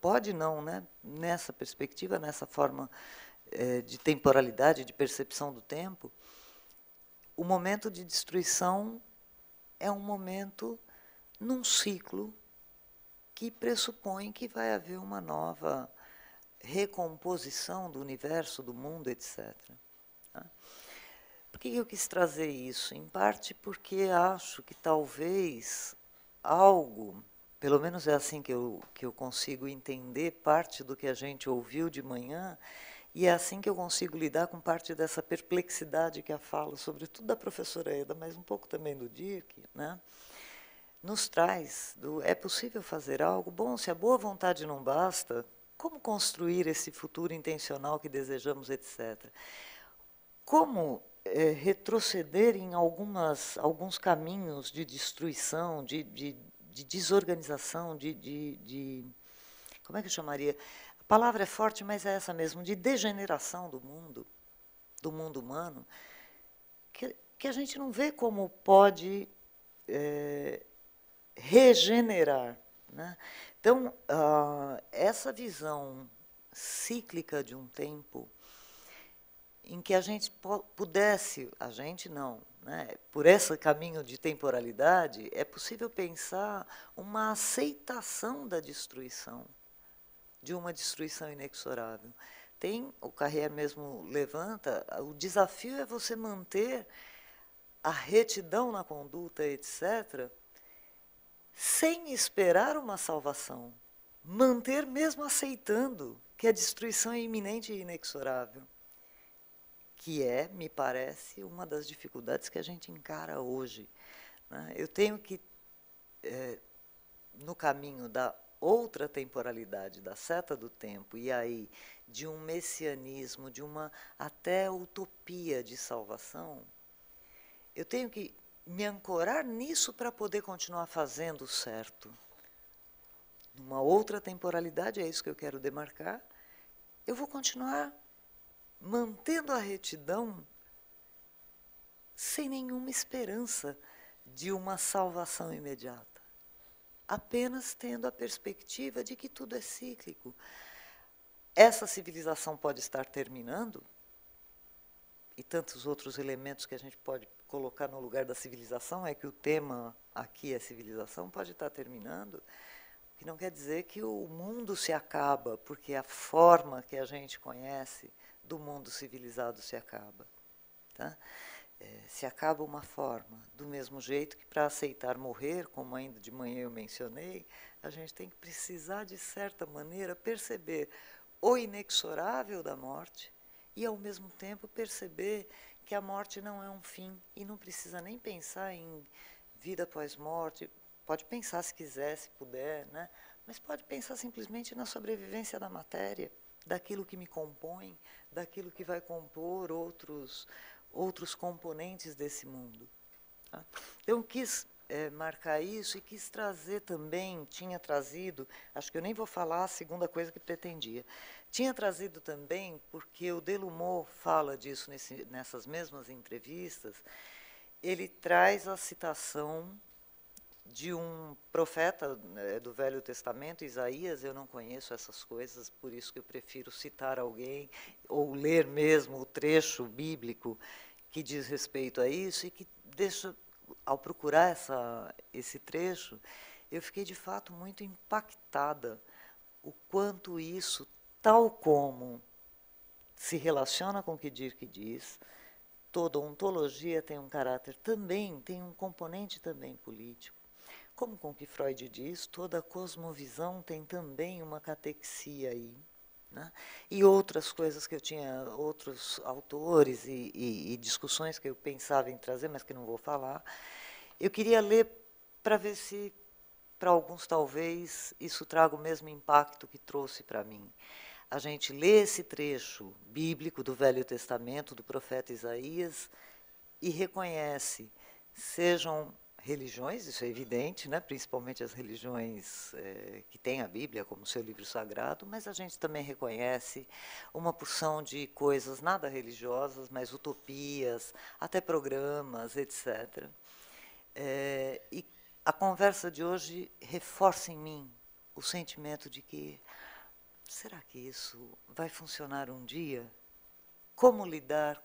pode não, né? nessa perspectiva, nessa forma é, de temporalidade, de percepção do tempo, o momento de destruição é um momento num ciclo que pressupõe que vai haver uma nova recomposição do universo, do mundo, etc. Tá? Por que eu quis trazer isso? Em parte porque acho que talvez algo, pelo menos é assim que eu, que eu consigo entender parte do que a gente ouviu de manhã, e é assim que eu consigo lidar com parte dessa perplexidade que a fala, sobretudo da professora Eda, mas um pouco também do Dirk, né? nos traz do é possível fazer algo? Bom, se a boa vontade não basta, como construir esse futuro intencional que desejamos, etc. Como é, retroceder em algumas, alguns caminhos de destruição, de, de, de desorganização, de, de, de, Como é que eu chamaria? A palavra é forte, mas é essa mesmo, de degeneração do mundo, do mundo humano, que, que a gente não vê como pode é, regenerar. Né? Então, uh, essa visão cíclica de um tempo em que a gente pudesse, a gente não, né? por esse caminho de temporalidade, é possível pensar uma aceitação da destruição, de uma destruição inexorável. Tem, o Carrier mesmo levanta, o desafio é você manter a retidão na conduta, etc., sem esperar uma salvação, manter mesmo aceitando que a destruição é iminente e inexorável, que é, me parece, uma das dificuldades que a gente encara hoje. Né? Eu tenho que, é, no caminho da outra temporalidade, da seta do tempo, e aí de um messianismo, de uma até utopia de salvação, eu tenho que me ancorar nisso para poder continuar fazendo certo. Numa outra temporalidade, é isso que eu quero demarcar, eu vou continuar mantendo a retidão sem nenhuma esperança de uma salvação imediata. Apenas tendo a perspectiva de que tudo é cíclico. Essa civilização pode estar terminando, e tantos outros elementos que a gente pode colocar no lugar da civilização, é que o tema aqui é civilização, pode estar terminando, o que não quer dizer que o mundo se acaba, porque a forma que a gente conhece do mundo civilizado se acaba. Tá? É, se acaba uma forma, do mesmo jeito que para aceitar morrer, como ainda de manhã eu mencionei, a gente tem que precisar, de certa maneira, perceber o inexorável da morte e, ao mesmo tempo, perceber que a morte não é um fim e não precisa nem pensar em vida após morte. Pode pensar se quiser, se puder, né? mas pode pensar simplesmente na sobrevivência da matéria, daquilo que me compõe, daquilo que vai compor outros, outros componentes desse mundo. Tá? Então, quis é, marcar isso e quis trazer também, tinha trazido, acho que eu nem vou falar a segunda coisa que pretendia, tinha trazido também, porque o Delumot fala disso nesse, nessas mesmas entrevistas, ele traz a citação de um profeta né, do Velho Testamento, Isaías, eu não conheço essas coisas, por isso que eu prefiro citar alguém ou ler mesmo o trecho bíblico que diz respeito a isso e que deixa, ao procurar essa, esse trecho, eu fiquei de fato muito impactada o quanto isso tal como se relaciona com o que Dirk diz, toda ontologia tem um caráter também, tem um componente também político. Como com que Freud diz, toda cosmovisão tem também uma catexia aí. Né? E outras coisas que eu tinha, outros autores e, e, e discussões que eu pensava em trazer, mas que não vou falar. Eu queria ler para ver se, para alguns talvez, isso traga o mesmo impacto que trouxe para mim a gente lê esse trecho bíblico do Velho Testamento, do profeta Isaías, e reconhece, sejam religiões, isso é evidente, né? principalmente as religiões é, que têm a Bíblia como seu livro sagrado, mas a gente também reconhece uma porção de coisas nada religiosas, mas utopias, até programas, etc. É, e a conversa de hoje reforça em mim o sentimento de que será que isso vai funcionar um dia? Como lidar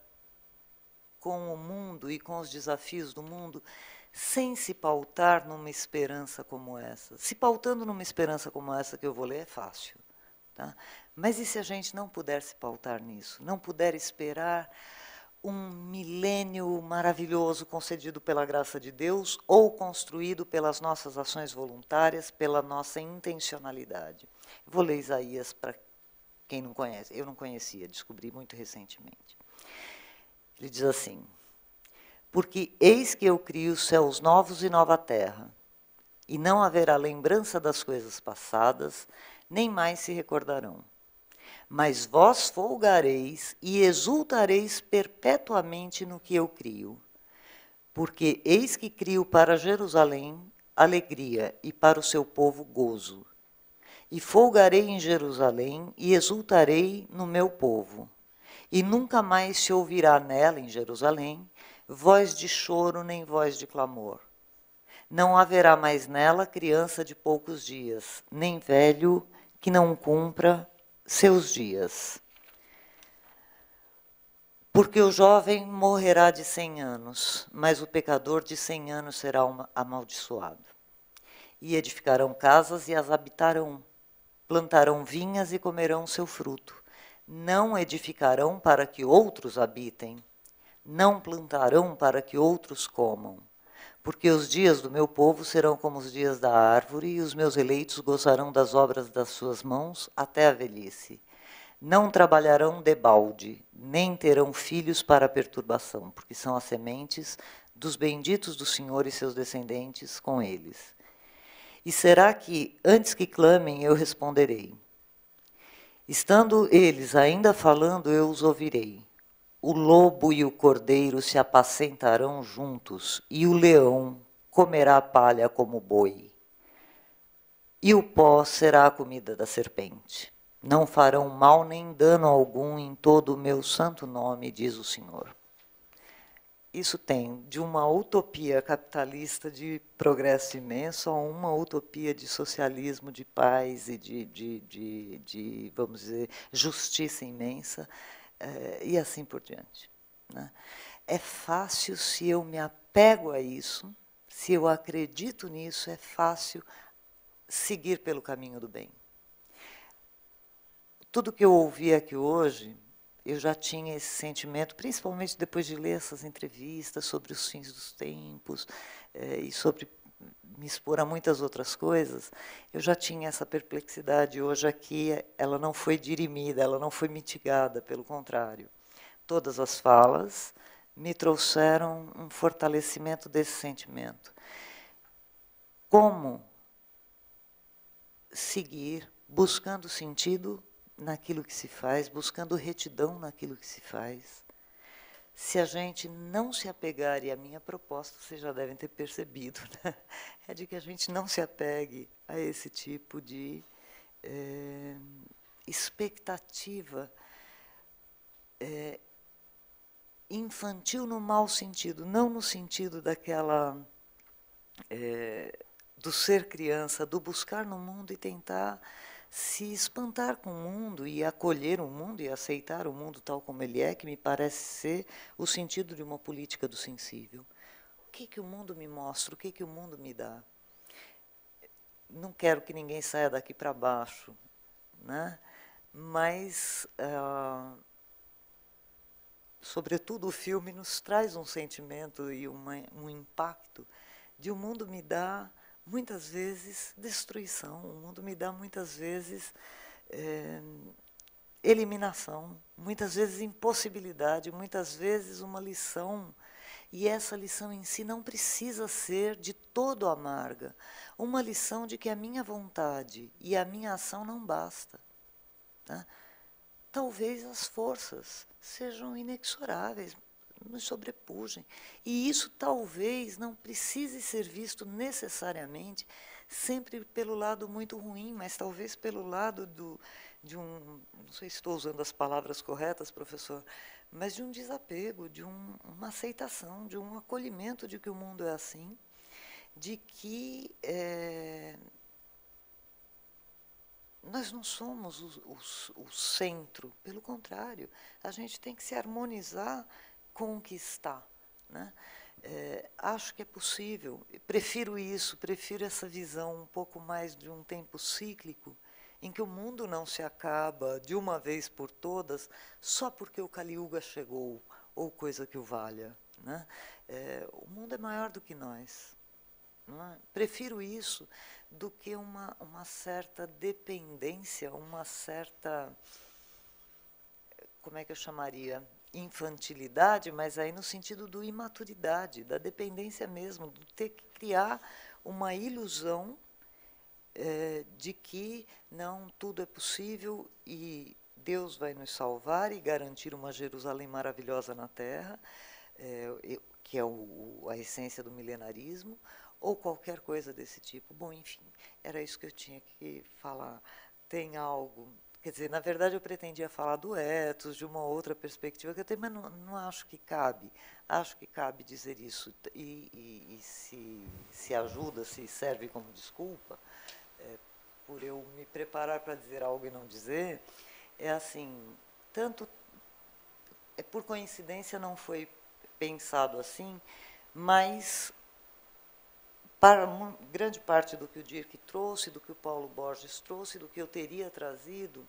com o mundo e com os desafios do mundo sem se pautar numa esperança como essa? Se pautando numa esperança como essa que eu vou ler é fácil. Tá? Mas e se a gente não puder se pautar nisso? Não puder esperar um milênio maravilhoso concedido pela graça de Deus ou construído pelas nossas ações voluntárias, pela nossa intencionalidade. Vou ler Isaías para quem não conhece. Eu não conhecia, descobri muito recentemente. Ele diz assim: Porque eis que eu crio céus novos e nova terra, e não haverá lembrança das coisas passadas, nem mais se recordarão. Mas vós folgareis e exultareis perpetuamente no que eu crio. Porque eis que crio para Jerusalém alegria e para o seu povo gozo. E folgarei em Jerusalém e exultarei no meu povo. E nunca mais se ouvirá nela, em Jerusalém, voz de choro nem voz de clamor. Não haverá mais nela criança de poucos dias, nem velho que não cumpra seus dias. Porque o jovem morrerá de cem anos, mas o pecador de cem anos será amaldiçoado. E edificarão casas e as habitarão, plantarão vinhas e comerão seu fruto. Não edificarão para que outros habitem, não plantarão para que outros comam. Porque os dias do meu povo serão como os dias da árvore, e os meus eleitos gozarão das obras das suas mãos até a velhice. Não trabalharão debalde, nem terão filhos para perturbação, porque são as sementes dos benditos do Senhor e seus descendentes com eles. E será que, antes que clamem, eu responderei? Estando eles ainda falando, eu os ouvirei. O lobo e o cordeiro se apacentarão juntos, e o leão comerá palha como boi. E o pó será a comida da serpente. Não farão mal nem dano algum em todo o meu santo nome, diz o Senhor. Isso tem de uma utopia capitalista de progresso imenso a uma utopia de socialismo, de paz e de, de, de, de vamos dizer, justiça imensa e assim por diante. Né? É fácil se eu me apego a isso, se eu acredito nisso, é fácil seguir pelo caminho do bem. Tudo que eu ouvi aqui hoje, eu já tinha esse sentimento, principalmente depois de ler essas entrevistas sobre os fins dos tempos eh, e sobre me expor a muitas outras coisas, eu já tinha essa perplexidade. Hoje aqui ela não foi dirimida, ela não foi mitigada, pelo contrário. Todas as falas me trouxeram um fortalecimento desse sentimento. Como seguir buscando sentido naquilo que se faz, buscando retidão naquilo que se faz, se a gente não se apegar, e a minha proposta vocês já devem ter percebido, né? é de que a gente não se apegue a esse tipo de é, expectativa é, infantil no mau sentido, não no sentido daquela. É, do ser criança, do buscar no mundo e tentar se espantar com o mundo e acolher o mundo e aceitar o mundo tal como ele é, que me parece ser o sentido de uma política do sensível. O que, que o mundo me mostra? O que, que o mundo me dá? Não quero que ninguém saia daqui para baixo, né? mas, uh, sobretudo, o filme nos traz um sentimento e uma, um impacto de o mundo me dar muitas vezes destruição, o mundo me dá muitas vezes é, eliminação, muitas vezes impossibilidade, muitas vezes uma lição. E essa lição em si não precisa ser de todo amarga. Uma lição de que a minha vontade e a minha ação não basta. Tá? Talvez as forças sejam inexoráveis, nos sobrepujem. E isso talvez não precise ser visto necessariamente sempre pelo lado muito ruim, mas talvez pelo lado do, de um, não sei se estou usando as palavras corretas, professor, mas de um desapego, de um, uma aceitação, de um acolhimento de que o mundo é assim, de que é, nós não somos o, o, o centro, pelo contrário, a gente tem que se harmonizar conquistar. Né? É, acho que é possível, prefiro isso, prefiro essa visão um pouco mais de um tempo cíclico, em que o mundo não se acaba de uma vez por todas só porque o Kali Yuga chegou, ou coisa que o valha. Né? É, o mundo é maior do que nós. É? Prefiro isso do que uma, uma certa dependência, uma certa. Como é que eu chamaria? Infantilidade, mas aí no sentido do imaturidade, da dependência mesmo, de ter que criar uma ilusão é, de que não tudo é possível e Deus vai nos salvar e garantir uma Jerusalém maravilhosa na terra, é, que é o, a essência do milenarismo, ou qualquer coisa desse tipo. Bom, enfim, era isso que eu tinha que falar. Tem algo. Quer dizer, na verdade eu pretendia falar do ethos, de uma outra perspectiva que eu tenho, mas não, não acho que cabe. Acho que cabe dizer isso. E, e, e se, se ajuda, se serve como desculpa, é, por eu me preparar para dizer algo e não dizer, é assim, tanto. É, por coincidência não foi pensado assim, mas para grande parte do que o Dirk trouxe, do que o Paulo Borges trouxe, do que eu teria trazido,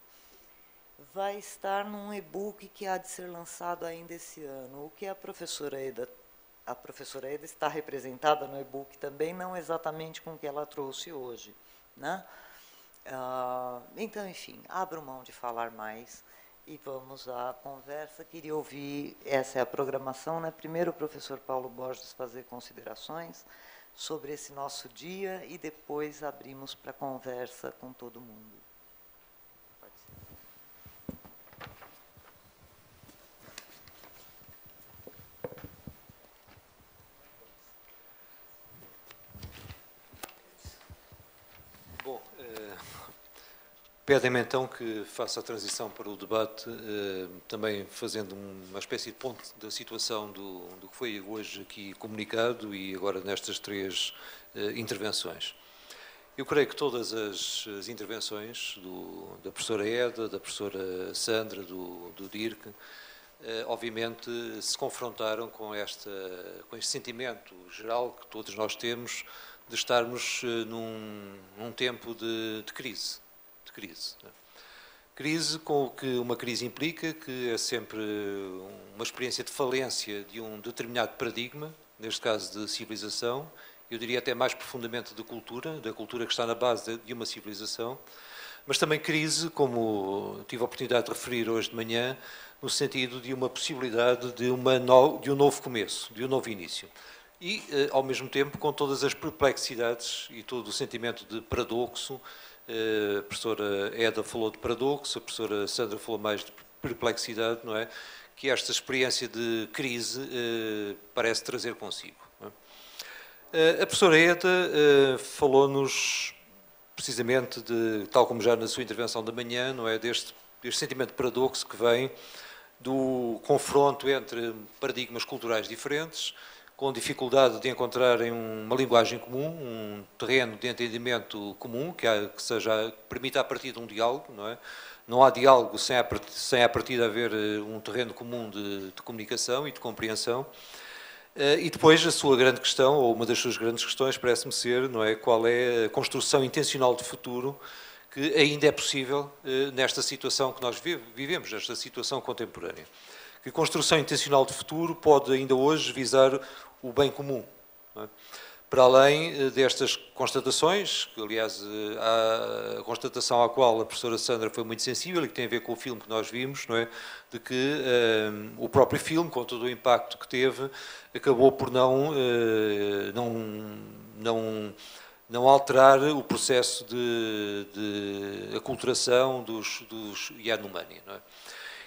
vai estar num e-book que há de ser lançado ainda esse ano. O que a professora Eda, a professora Eda está representada no e-book também, não exatamente com o que ela trouxe hoje, né? Ah, então, enfim, abro mão de falar mais e vamos à conversa. Queria ouvir, essa é a programação, né? Primeiro o professor Paulo Borges fazer considerações sobre esse nosso dia e depois abrimos para conversa com todo mundo. Bom, eh, pedem-me então que faça a transição para o debate, eh, também fazendo uma espécie de ponto da situação do, do que foi hoje aqui comunicado e agora nestas três eh, intervenções. Eu creio que todas as, as intervenções do, da professora Eda, da professora Sandra, do, do eh, obviamente se confrontaram com, esta, com este sentimento geral que todos nós temos de estarmos num, num tempo de, de, crise. De crise, né? crise com o que uma crise implica, que é sempre uma experiência de falência de um determinado paradigma, neste caso de civilização, eu diria até mais profundamente de cultura, da cultura que está na base de uma civilização, mas também crise, como tive a oportunidade de referir hoje de manhã, no sentido de uma possibilidade de, uma no, de um novo começo, de um novo início e, eh, ao mesmo tempo, com todas as perplexidades e todo o sentimento de paradoxo. Eh, a professora Eda falou de paradoxo, a professora Sandra falou mais de perplexidade, não é? Que esta experiência de crise eh, parece trazer consigo. É? A professora Eda falou-nos precisamente de, tal como já na sua intervenção da manhã, não é? Deste, deste sentimento de paradoxo que vem do confronto entre paradigmas culturais diferentes, com dificuldade de encontrarem uma linguagem comum, um terreno de entendimento comum, que, há, que seja, permita a partir de um diálogo, não é? Não há diálogo sem a, sem a haver eh, um terreno comum de, de comunicação e de compreensão. Eh, e depois a sua grande questão, ou uma das suas grandes questões, parece-me ser, não é, qual é a construção intencional de futuro que ainda é possível eh, nesta situação que nós vivemos, nesta situação contemporânea. Que construção intencional de futuro pode ainda hoje visar o bem comum. É? Para além eh, destas constatações, que aliás eh, a constatação à qual a professora Sandra foi muito sensível e que tem a ver com o filme que nós vimos, não é? de que um, eh, o próprio filme, com todo o impacto que teve, acabou por não, não, não, não alterar o processo de, de aculturação dos, dos Yanomami. Não é?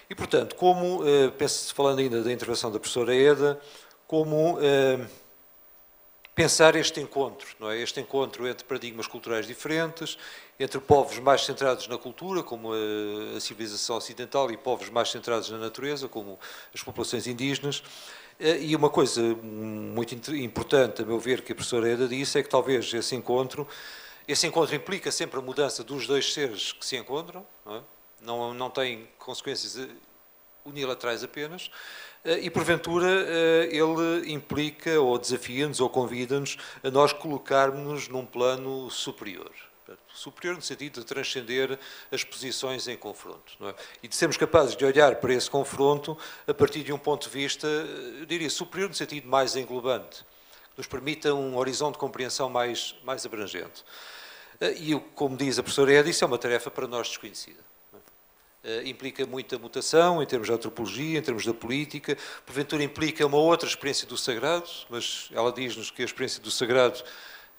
E, portanto, como, penso, falando ainda da intervenção da professora Eda, como eh, pensar este encontro, não é? Este encontro entre paradigmas culturais diferentes, entre povos mais centrados na cultura, como a, a civilização ocidental, e povos mais centrados na natureza, como as populações indígenas. Eh, e uma coisa muito importante, a meu ver, que a professora Eda disse, é que talvez esse encontro, esse encontro implica sempre a mudança dos dois seres que se encontram, não, é? não, não tem consequências unilaterais apenas, e porventura ele implica ou desafia-nos ou convida-nos a nós colocarmos-nos num plano superior superior no sentido de transcender as posições em confronto. É? E de sermos capazes de olhar para esse confronto a partir de um ponto de vista, eu diria, superior no sentido mais englobante, que nos permita um horizonte de compreensão mais, mais abrangente. Eh, e, como diz a professora Edith, isso é uma tarefa para nós desconhecida. Uh, implica muita mutação em termos de antropologia, em termos da política, porventura implica uma outra experiência do sagrado, mas ela diz-nos que a experiência do sagrado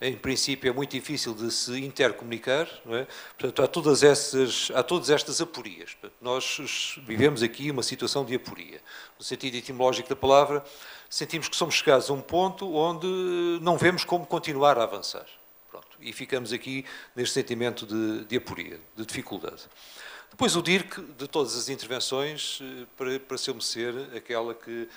em princípio, é muito difícil de se intercomunicar, não é? Portanto, há todas, essas, há todas estas aporias. Nós vivemos aqui uma situação de aporia. No sentido etimológico da palavra, sentimos que somos chegados a um ponto onde não vemos como continuar a avançar. Pronto. E ficamos aqui neste sentimento de, de aporia, de dificuldade. Depois, o DIRC, de todas as intervenções, eh, pareceu-me ser aquela que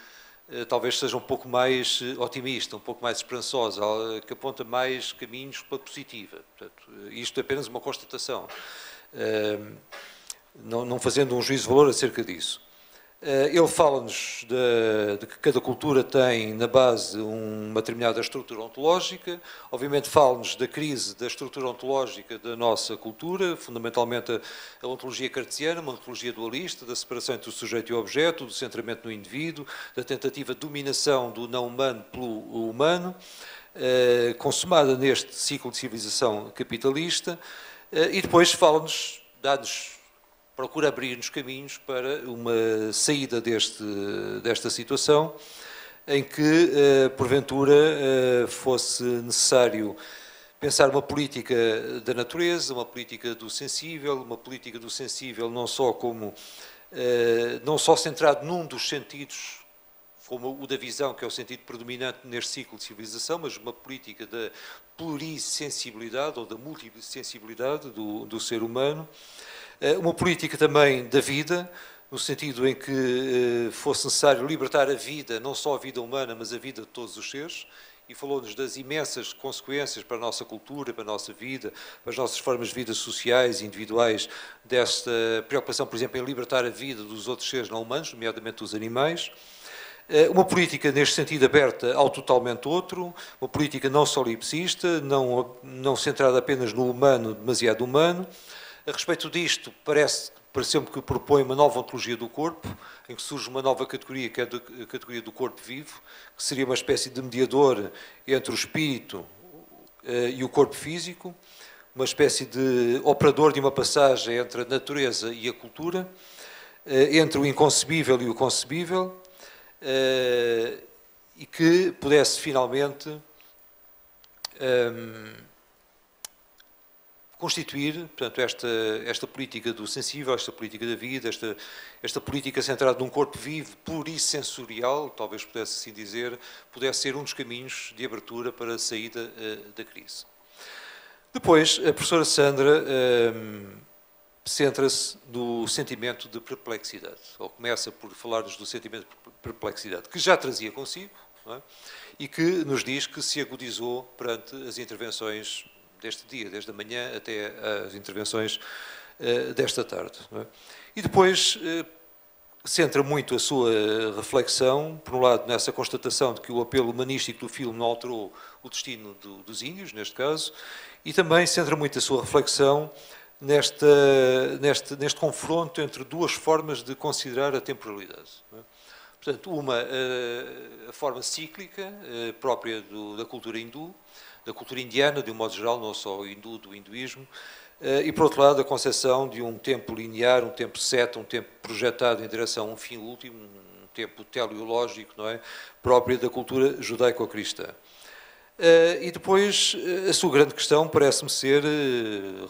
eh, talvez seja um pouco mais eh, otimista, um pouco mais esperançosa, que aponta mais caminhos para a positiva. Portanto, isto é apenas uma constatação, não fazendo um juízo de valor acerca disso. Eh, ele fala-nos de, de, que cada cultura tem na base uma determinada estrutura ontológica, obviamente fala-nos da crise da estrutura ontológica da nossa cultura, fundamentalmente a, a, ontologia cartesiana, uma ontologia dualista, da separação entre o sujeito e o objeto, do centramento no indivíduo, da tentativa de dominação do não humano pelo humano, eh, consumada neste ciclo de civilização capitalista, eh, e depois fala-nos, dá-nos procura abrir-nos caminhos para uma saída deste, desta situação, em que, eh, porventura, eh, fosse necessário pensar uma política da natureza, uma política do sensível, uma política do sensível não só como eh, não só centrado num dos sentidos, como o da visão, que é o sentido predominante neste ciclo de civilização, mas uma política da plurissensibilidade ou da multissensibilidade do, do ser humano, uma política também da vida, no sentido em que eh, fosse necessário libertar a vida, não só a vida humana, mas a vida de todos os seres, e falou-nos das imensas consequências para a nossa cultura, para a nossa vida, para as nossas formas de vida sociais e individuais, desta preocupação, por exemplo, em libertar a vida dos outros seres não humanos, nomeadamente dos animais. Eh, uma política, neste sentido, aberta ao totalmente outro, uma política não solipsista, não, não centrada apenas no humano, demasiado humano, a respeito disto, parece, pareceu-me que propõe uma nova ontologia do corpo, em que surge uma nova categoria, que é a categoria do corpo vivo, que seria uma espécie de mediador entre o espírito uh, e o corpo físico, uma espécie de operador de uma passagem entre a natureza e a cultura, uh, entre o inconcebível e o concebível, uh, e que pudesse finalmente. Constituir, portanto, esta, esta política do sensível, esta política da vida, esta, esta política centrada num corpo vivo, plurissensorial, talvez pudesse assim dizer, pudesse ser um dos caminhos de abertura para a saída uh, da crise. Depois, a professora Sandra um, centra-se no sentimento de perplexidade, ou começa por falar-nos do sentimento de perplexidade, que já trazia consigo, é? e que nos diz que se agudizou perante as intervenções deste dia, desde a manhã até às intervenções uh, desta tarde. É? E depois uh, centra muito a sua reflexão, por um lado, nessa constatação de que o apelo humanístico do filme não alterou o destino do, dos índios, neste caso, e também centra muito a sua reflexão neste, neste confronto entre duas formas de considerar a temporalidade. É? Portanto, uma, a, a forma cíclica, própria do, da cultura hindu, da cultura indiana, de um modo geral, não só hindu, do hinduísmo, eh, e, por outro lado, a concepção de um tempo linear, um tempo certo, um tempo projetado em direção a um fim último, um tempo teleológico, não é? próprio da cultura judaico-cristã. Eh, e depois, eh, a sua grande questão parece-me ser,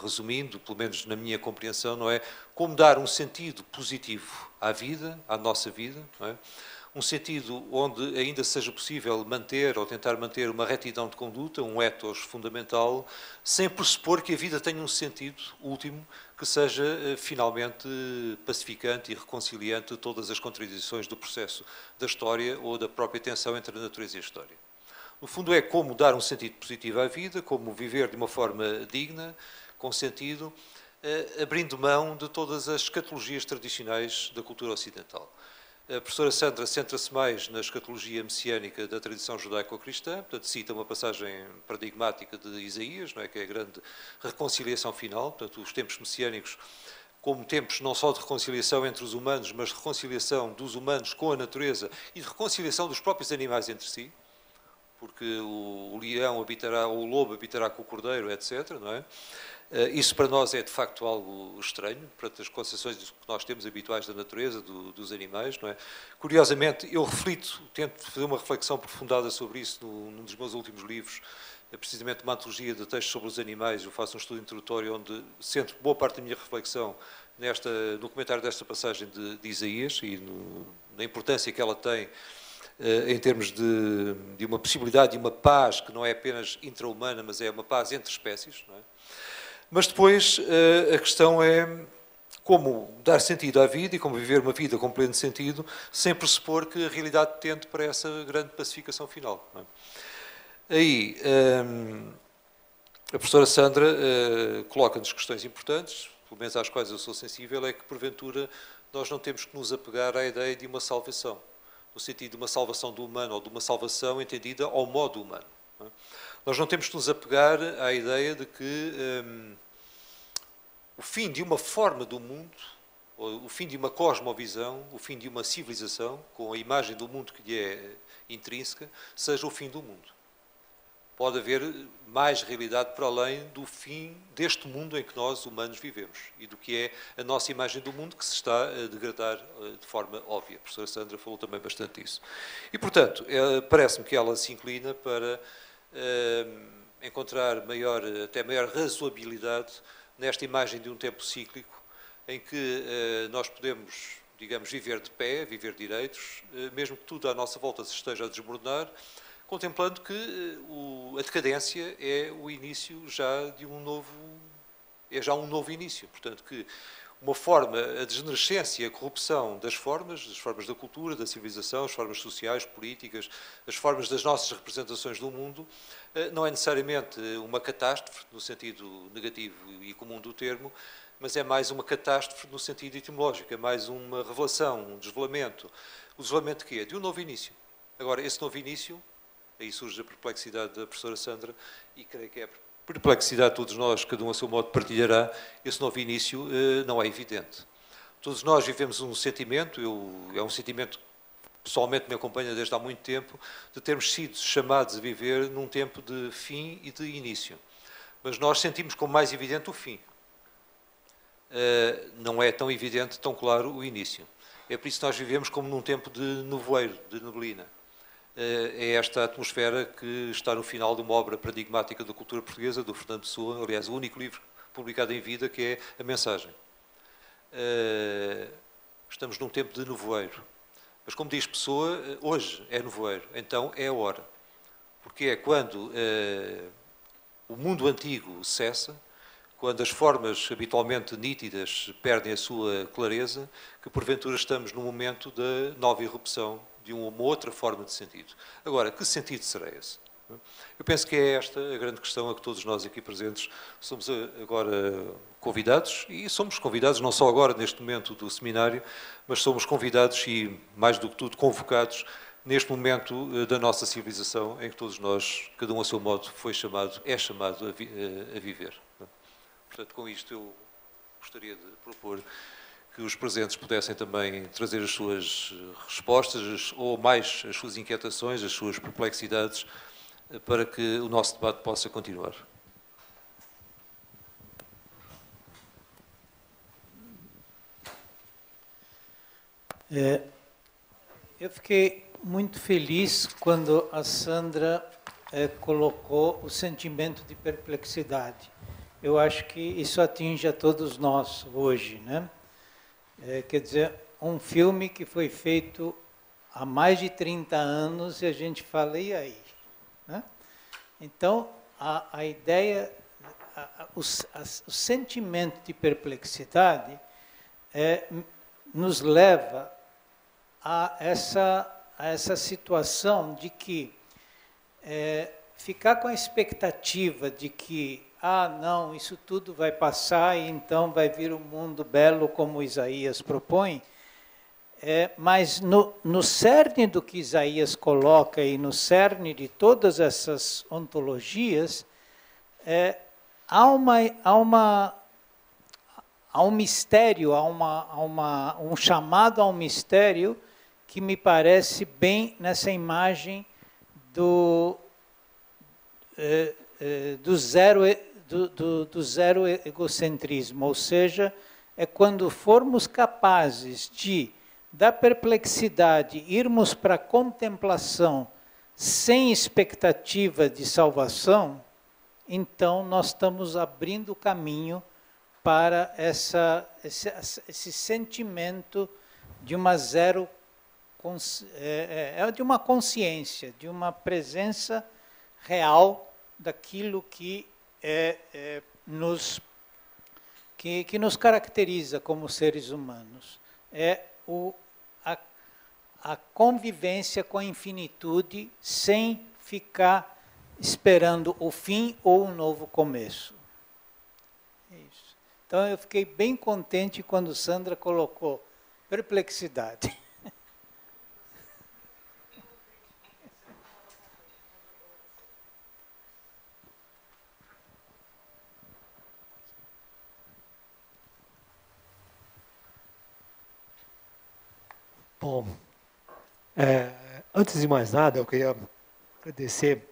resumindo, pelo menos na minha compreensão, não é? Como dar um sentido positivo à vida, à nossa vida, não é? Um sentido onde ainda seja possível manter ou tentar manter uma retidão de conduta, um ethos fundamental, sem pressupor que a vida tenha um sentido último que seja eh, finalmente pacificante e reconciliante de todas as contradições do processo da história ou da própria tensão entre a natureza e a história. No fundo, é como dar um sentido positivo à vida, como viver de uma forma digna, com sentido, uh, abrindo mão de todas as escatologias tradicionais da cultura ocidental. A professora Sandra centra-se mais na escatologia messiânica da tradição judaico-cristã, portanto, cita uma passagem paradigmática de Isaías, não é, que é a grande reconciliação final, portanto, os tempos messiânicos como tempos não só de reconciliação entre os humanos, mas de reconciliação dos humanos com a natureza e de reconciliação dos próprios animais entre si, porque o, leão habitará, ou o lobo habitará com o cordeiro, etc. Não é? Eh, isso para nós é de facto algo estranho, para as concepções que nós temos habituais da natureza, do, dos animais. Não é? Curiosamente, eu reflito, tento fazer uma reflexão aprofundada sobre isso num dos meus últimos livros, é precisamente uma antologia de textos sobre os animais. Eu faço um estudo introdutório onde centro boa parte da minha reflexão nesta, no comentário desta passagem de, de Isaías e no, na importância que ela tem eh, em termos de, de, uma possibilidade de uma paz que não é apenas intra-humana, mas é uma paz entre espécies. É? Mas depois eh, a questão é como dar sentido à vida e como viver uma vida com pleno sentido, sem pressupor que a realidade tende para essa grande pacificação final. É? Aí, ehm, a professora Sandra uh, coloca-nos questões importantes, pelo menos às quais eu sou sensível, é que, porventura, nós não temos que nos apegar à ideia de uma salvação, no sentido de uma salvação do humano ou de uma salvação entendida ao modo humano. Não é? Nós não temos que nos apegar à ideia de que um, o fim de uma forma do mundo, o fim de uma cosmovisão, o fim de uma civilização, com a imagem do mundo que lhe é intrínseca, seja o fim do mundo. Pode haver mais realidade para além do fim deste mundo em que nós, humanos, vivemos e do que é a nossa imagem do mundo que se está a degradar eh, de forma óbvia. A professora Sandra falou também bastante disso. E, portanto, é, parece-me que ela se inclina para encontrar maior, até maior razoabilidade nesta imagem de um tempo cíclico em que uh, nós podemos, digamos, viver de pé, viver direitos, uh, mesmo que tudo à nossa volta se esteja a desmoronar, contemplando que o, a decadência é o início já de um novo, é já um novo início. Portanto, que uma forma, a degenerescência, a corrupção das formas, das formas da cultura, da civilização, as formas sociais, políticas, as formas das nossas representações do mundo, eh, não é necessariamente uma catástrofe, no sentido negativo e comum do termo, mas é mais uma catástrofe no sentido etimológico, é mais uma revelação, um desvelamento. O desvelamento de quê? De um novo início. Agora, esse novo início, aí surge a perplexidade da professora Sandra, e creio que é a perplexidade todos nós, cada um a seu modo partilhará, esse novo início eh, não é evidente. Todos nós vivemos um sentimento, eu, é um sentimento que pessoalmente me acompanha desde há muito tempo, de termos sido chamados a viver num tempo de fim e de início. Mas nós sentimos como mais evidente o fim. Uh, não é tão evidente, tão claro o início. É por isso que nós vivemos como num tempo de nevoeiro, de neblina. Eh, é esta atmosfera que está no final de uma obra paradigmática da cultura portuguesa, do Fernando Pessoa, aliás, o único livro publicado em vida, que é A Mensagem. Eh, estamos num tempo de nevoeiro. Mas, como diz Pessoa, eh, hoje é nevoeiro, então é a hora. Porque é quando o mundo antigo cessa, quando as formas habitualmente nítidas perdem a sua clareza, que porventura estamos num momento da nova irrupção de uma outra forma de sentido. Agora, que sentido será esse? Eu penso que é esta a grande questão a que todos nós aqui presentes somos agora convidados, e somos convidados não só agora, neste momento do seminário, mas somos convidados e, mais do que tudo, convocados neste momento eh, da nossa civilização, em que todos nós, cada um a seu modo, foi chamado, é chamado a, vi eh, a viver. Portanto, com isto eu gostaria de propor que os presentes pudessem também trazer as suas respostas ou mais as suas inquietações, as suas perplexidades, para que o nosso debate possa continuar. É, eu fiquei muito feliz quando a Sandra é, colocou o sentimento de perplexidade. Eu acho que isso atinge a todos nós hoje, né? É, quer dizer, um filme que foi feito há mais de 30 anos e a gente fala, e aí? Né? Então, a, a ideia, a, a, o, o, sentimento de perplexidade é, nos leva a essa, a essa situação de que é, ficar com a expectativa de que ah, não, isso tudo vai passar e então vai vir um mundo belo como Isaías propõe. É, mas no, no cerne do que Isaías coloca e no cerne de todas essas ontologias, é, há, uma, há, uma, há um mistério, há, uma, há uma, um chamado a um mistério que me parece bem nessa imagem do, é, é, do, zero, do, do, do zero egocentrismo, ou seja, é quando formos capazes de da perplexidade, irmos para a contemplação sem expectativa de salvação, então nós estamos abrindo o caminho para essa, esse, esse sentimento de uma zero é, é, é de uma consciência, de uma presença real daquilo que é, é, nos que, que nos caracteriza como seres humanos. É o, a, a convivência com a infinitude sem ficar esperando o fim ou um novo começo. É isso. Então eu fiquei bem contente quando Sandra colocou perplexidade. Bom, é, antes de mais nada, eu queria agradecer.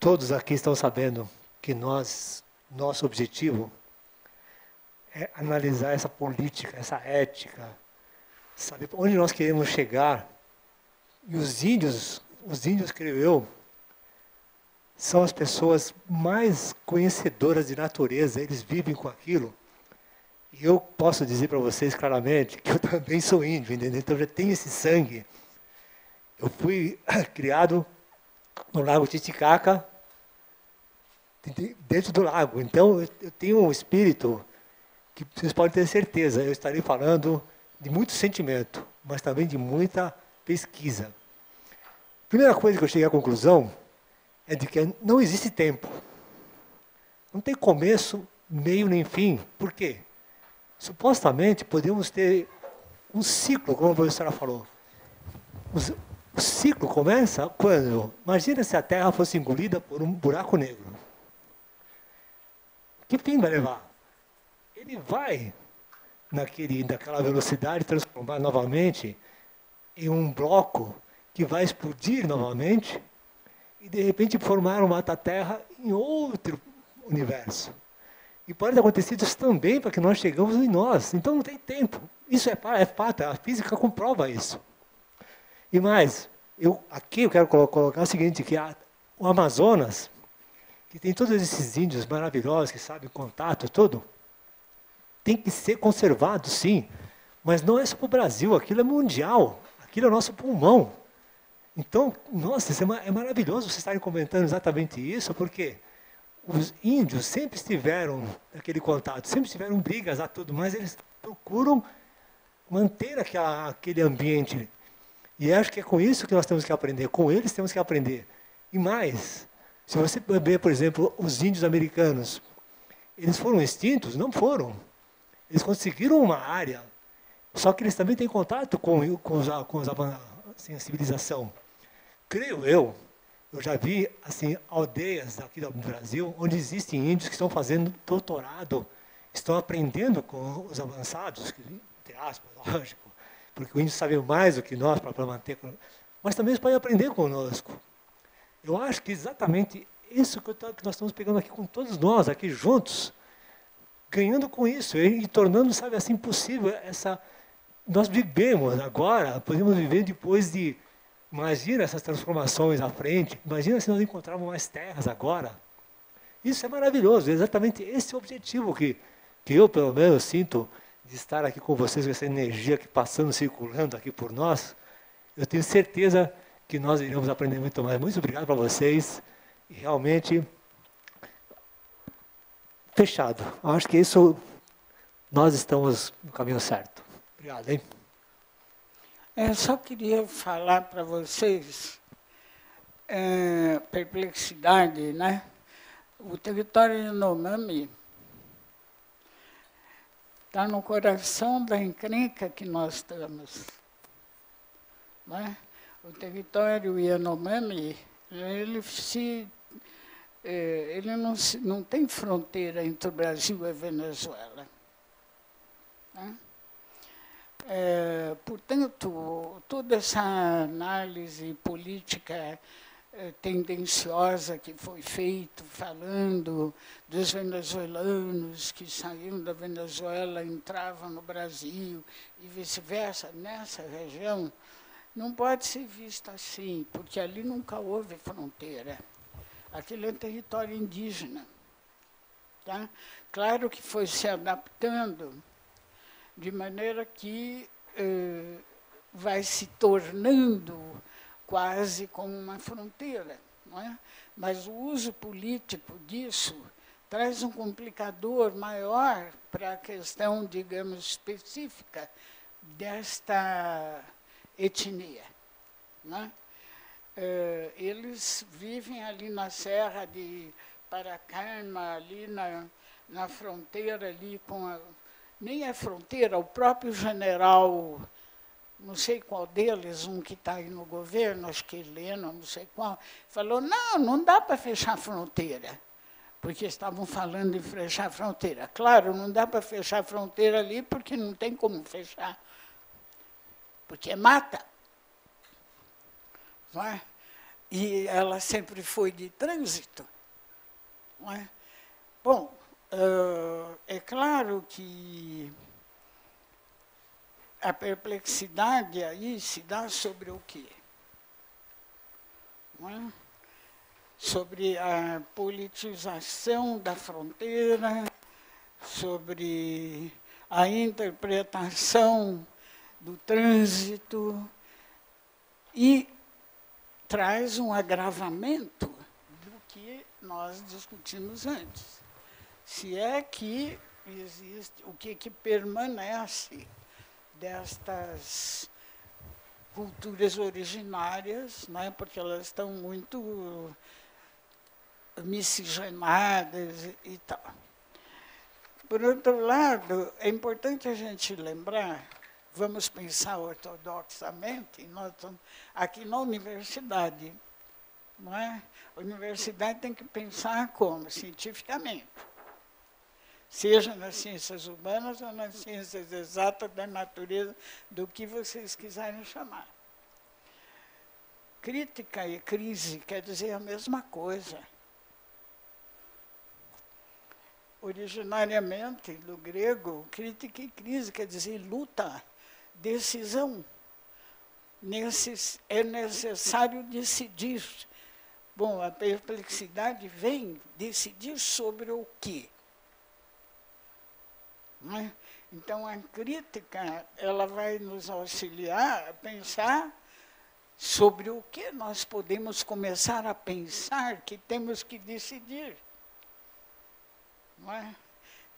Todos aqui estão sabendo que nós, nosso objetivo é analisar essa política, essa ética, saber onde nós queremos chegar. E os índios, os índios, creio eu, são as pessoas mais conhecedoras de natureza, eles vivem com aquilo. E eu posso dizer para vocês claramente que eu também sou índio, entendeu? Então já tenho esse sangue. Eu fui criado no Lago Titicaca, dentro do lago. Então eu tenho um espírito que vocês podem ter certeza, eu estarei falando de muito sentimento, mas também de muita pesquisa. Primeira coisa que eu cheguei à conclusão é de que não existe tempo. Não tem começo, meio nem fim. Por quê? Supostamente podemos ter um ciclo, como a professora falou. O ciclo começa quando? Imagina se a Terra fosse engolida por um buraco negro. Que fim vai levar? Ele vai naquele, naquela velocidade transformar novamente em um bloco que vai explodir novamente e de repente formar uma mata-terra em outro universo. E pode ter acontecido isso também para que nós chegamos em nós. Então não tem tempo. Isso é, é fato, a física comprova isso. E mais, eu, aqui eu quero colocar o seguinte, que a, o Amazonas, que tem todos esses índios maravilhosos, que sabem contato, tudo, tem que ser conservado, sim. Mas não é só para o Brasil, aquilo é mundial. Aquilo é o nosso pulmão. Então, nossa, é, é maravilhoso vocês estarem comentando exatamente isso, porque os índios sempre estiveram naquele contato, sempre tiveram brigas a tudo, mas eles procuram manter aquela, aquele ambiente. E acho que é com isso que nós temos que aprender, com eles temos que aprender. E mais, se você ver, por exemplo, os índios americanos, eles foram extintos? Não foram. Eles conseguiram uma área, só que eles também têm contato com, com, os, com os, assim, a civilização. Creio eu eu já vi assim aldeias aqui do Brasil onde existem índios que estão fazendo doutorado, estão aprendendo com os avançados, entre aspas, lógico, porque o índio sabe mais do que nós para manter, mas também eles podem aprender conosco. Eu acho que exatamente isso que, tô, que nós estamos pegando aqui com todos nós, aqui juntos, ganhando com isso e, e tornando, sabe, assim possível essa nós vivemos agora, podemos viver depois de Imagina essas transformações à frente. Imagina se nós encontrarmos mais terras agora. Isso é maravilhoso. É exatamente esse o objetivo que, que eu, pelo menos, sinto de estar aqui com vocês, com essa energia que passando, circulando aqui por nós. Eu tenho certeza que nós iremos aprender muito mais. Muito obrigado para vocês. E realmente, fechado. Eu acho que isso, nós estamos no caminho certo. Obrigado, hein? Eu só queria falar para vocês, é, perplexidade, né? O território Yanomami está no coração da encrenca que nós estamos. Não é? O território Yanomami, ele, se, eh, ele não, se, não tem fronteira entre o Brasil e a Venezuela. Né? É, portanto, toda essa análise política é, tendenciosa que foi feita, falando dos venezuelanos que saíam da Venezuela, entravam no Brasil e vice-versa, nessa região, não pode ser vista assim, porque ali nunca houve fronteira. Aquele é território indígena. Tá? Claro que foi se adaptando de maneira que eh, vai se tornando quase como uma fronteira. É? Mas o uso político disso traz um complicador maior para a questão, digamos, específica desta etnia. É? Eh, eles vivem ali na Serra de Paracama, ali na, na fronteira ali com a, nem é fronteira, o próprio general, não sei qual deles, um que está aí no governo, acho que Helena, não sei qual, falou, não, não dá para fechar a fronteira, porque estavam falando em fechar a fronteira. Claro, não dá para fechar a fronteira ali, porque não tem como fechar, porque é mata. Não é? E ela sempre foi de trânsito. Não é? Bom, Uh, é claro que a perplexidade aí se dá sobre o quê? É? Sobre a politização da fronteira, sobre a interpretação do trânsito e traz um agravamento do que nós discutimos antes se é que existe, o que, que permanece destas culturas originárias, né, porque elas estão muito miscigenadas e tal. Por outro lado, é importante a gente lembrar, vamos pensar ortodoxamente, nós estamos aqui na universidade, não é? A universidade tem que pensar como? Cientificamente seja nas ciências humanas ou nas ciências exatas da natureza, do que vocês quiserem chamar. Crítica e crise quer dizer a mesma coisa. Originariamente, no grego, crítica e crise quer dizer luta, decisão. É necessário decidir. Bom, a perplexidade vem decidir sobre o quê? É? Então, a crítica ela vai nos auxiliar a pensar sobre o que nós podemos começar a pensar que temos que decidir. É?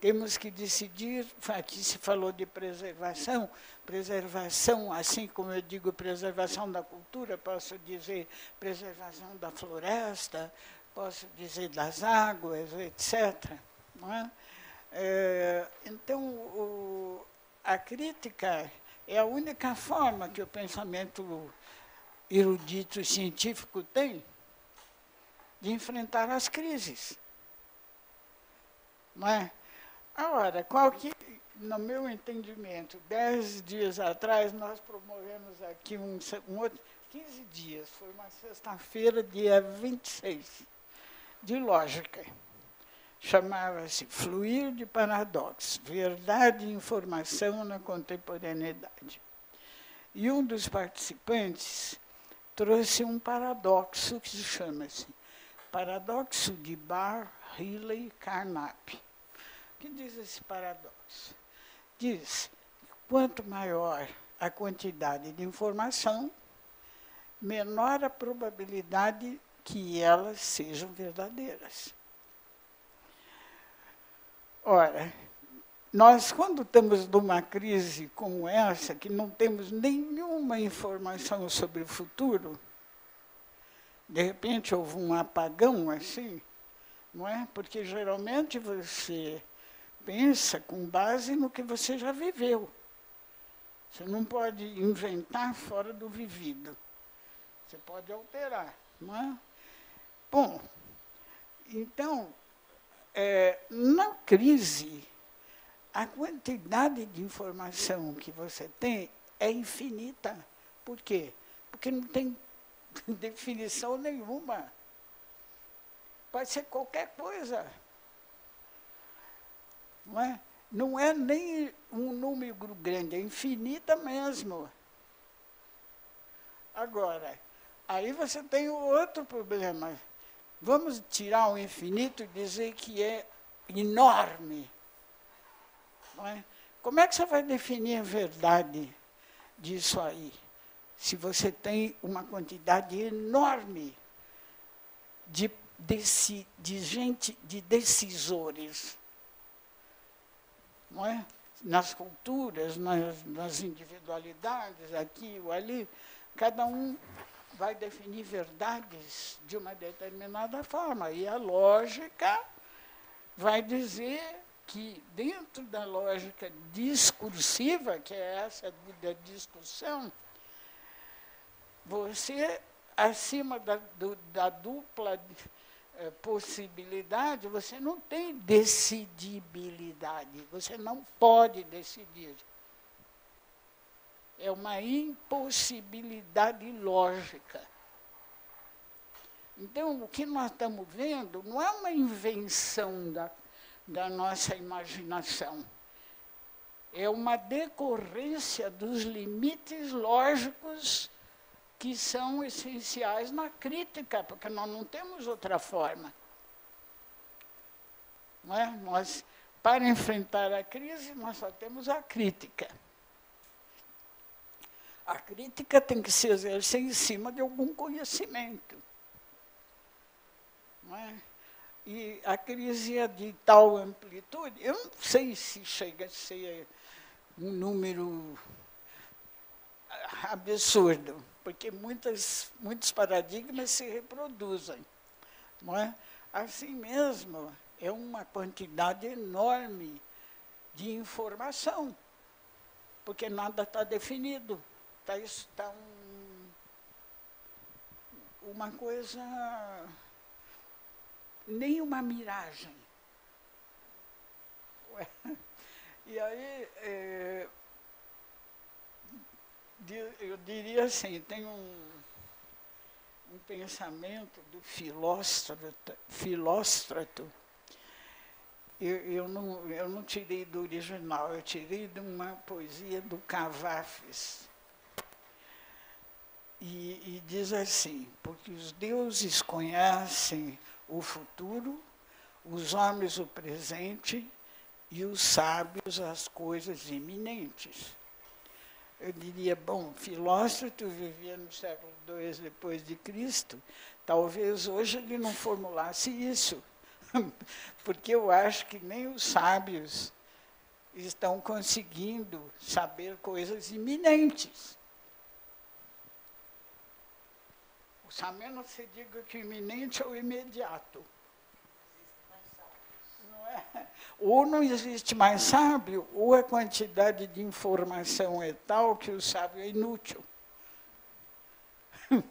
Temos que decidir, aqui se falou de preservação, preservação, assim como eu digo preservação da cultura, posso dizer preservação da floresta, posso dizer das águas, etc. Não é? É, então, o, a crítica é a única forma que o pensamento erudito científico tem de enfrentar as crises. Não é? Agora, qual que, no meu entendimento, dez dias atrás, nós promovemos aqui um, um outro, 15 dias, foi uma sexta-feira, dia 26, de lógica chamava-se Fluir de Paradoxo, Verdade e Informação na Contemporaneidade. E um dos participantes trouxe um paradoxo que se chama-se Paradoxo de Bar Riley Carnap. O que diz esse paradoxo? Diz quanto maior a quantidade de informação, menor a probabilidade que elas sejam verdadeiras. Ora, nós, quando estamos numa crise como essa, que não temos nenhuma informação sobre o futuro, de repente houve um apagão assim, não é? Porque geralmente você pensa com base no que você já viveu. Você não pode inventar fora do vivido. Você pode alterar, não é? Bom, então, é, na crise, a quantidade de informação que você tem é infinita. Por quê? Porque não tem definição nenhuma. Pode ser qualquer coisa. Não é? Não é nem um número grande, é infinita mesmo. Agora, aí você tem outro problema. Vamos tirar o infinito e dizer que é enorme. É? Como é que você vai definir a verdade disso aí? Se você tem uma quantidade enorme de, de, gente, de decisores, não é? nas culturas, nas, nas individualidades, aqui ou ali, cada um vai definir verdades de uma determinada forma. E a lógica vai dizer que, dentro da lógica discursiva, que é essa da discussão, você, acima da, do, da dupla eh, possibilidade, você não tem decidibilidade, você não pode decidir. É uma impossibilidade lógica. Então, o que nós estamos vendo não é uma invenção da, da nossa imaginação. É uma decorrência dos limites lógicos que são essenciais na crítica, porque nós não temos outra forma. Não é? Nós, para enfrentar a crise, nós só temos a crítica. A crítica tem que se exercer em cima de algum conhecimento. Não é? E a crise é de tal amplitude, eu não sei se chega a ser um número absurdo, porque muitas, muitos paradigmas se reproduzem. Não é? Assim mesmo, é uma quantidade enorme de informação, porque nada está definido. Está tá um, uma coisa, nem uma miragem. Ué. E aí, é, eu diria assim, tem um, um pensamento do Filóstrato, Filóstrato eu, eu, não, eu não tirei do original, eu tirei de uma poesia do Cavafes. E, e diz assim, porque os deuses conhecem o futuro, os homens o presente e os sábios as coisas iminentes. Eu diria, bom, Filósofo vivia no século II depois de Cristo, talvez hoje ele não formulasse isso, porque eu acho que nem os sábios estão conseguindo saber coisas iminentes. A menos se diga que iminente é o imediato. Não é? Ou não existe mais sábio, ou a quantidade de informação é tal que o sábio é inútil.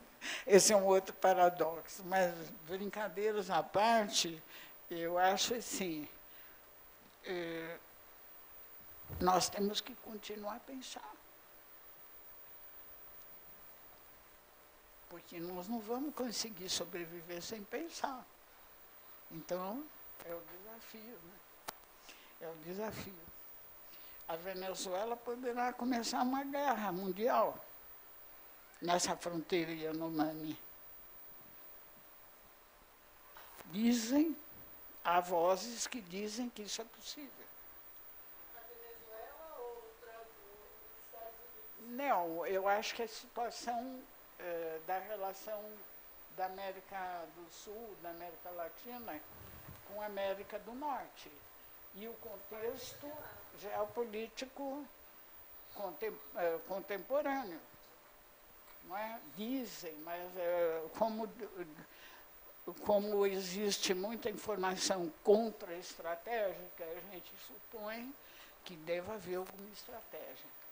Esse é um outro paradoxo. Mas, brincadeiras à parte, eu acho assim, é, nós temos que continuar a pensar. Porque nós não vamos conseguir sobreviver sem pensar. Então, é o desafio. Né? É o desafio. A Venezuela poderá começar uma guerra mundial nessa fronteira Yanomami. Dizem, há vozes que dizem que isso é possível. A Venezuela ou os Estados Unidos? Não, eu acho que a situação eh, da relação da América do Sul, da América Latina, com a América do Norte. E o contexto geopolítico eh, contemporâneo. Não é? Dizem, mas eh, como como existe muita informação contra-estratégica, a gente supõe que deva haver alguma estratégia.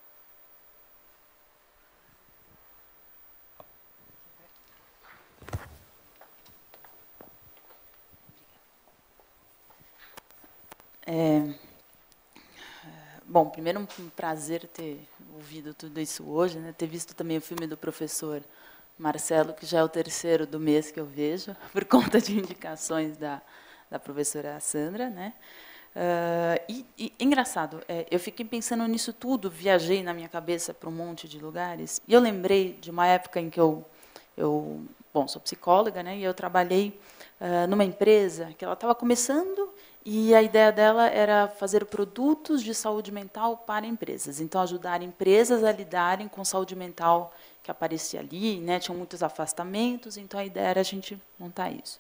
É, bom, primeiro um prazer ter ouvido tudo isso hoje, né? ter visto também o filme do professor Marcelo, que já é o terceiro do mês que eu vejo, por conta de indicações da, da professora Sandra. Né? Uh, e, e, engraçado, é, eu fiquei pensando nisso tudo, viajei na minha cabeça para um monte de lugares, e eu lembrei de uma época em que eu, eu bom, sou psicóloga, né, e eu trabalhei uh, numa empresa que ela estava começando e a ideia dela era fazer produtos de saúde mental para empresas. Então, ajudar empresas a lidarem com saúde mental que aparecia ali, né? tinham muitos afastamentos, então a ideia era a gente montar isso.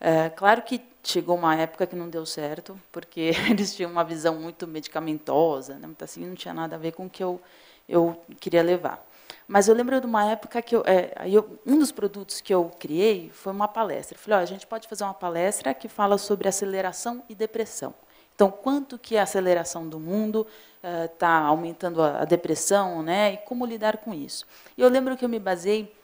É, claro que chegou uma época que não deu certo, porque eles tinham uma visão muito medicamentosa, né? muito assim, não tinha nada a ver com o que eu, eu queria levar. Mas eu lembro de uma época que eu, é, eu, um dos produtos que eu criei foi uma palestra. Eu falei, oh, a gente pode fazer uma palestra que fala sobre aceleração e depressão. Então, quanto que a aceleração do mundo está uh, aumentando a, a, depressão, né? E como lidar com isso? E eu lembro que eu me baseei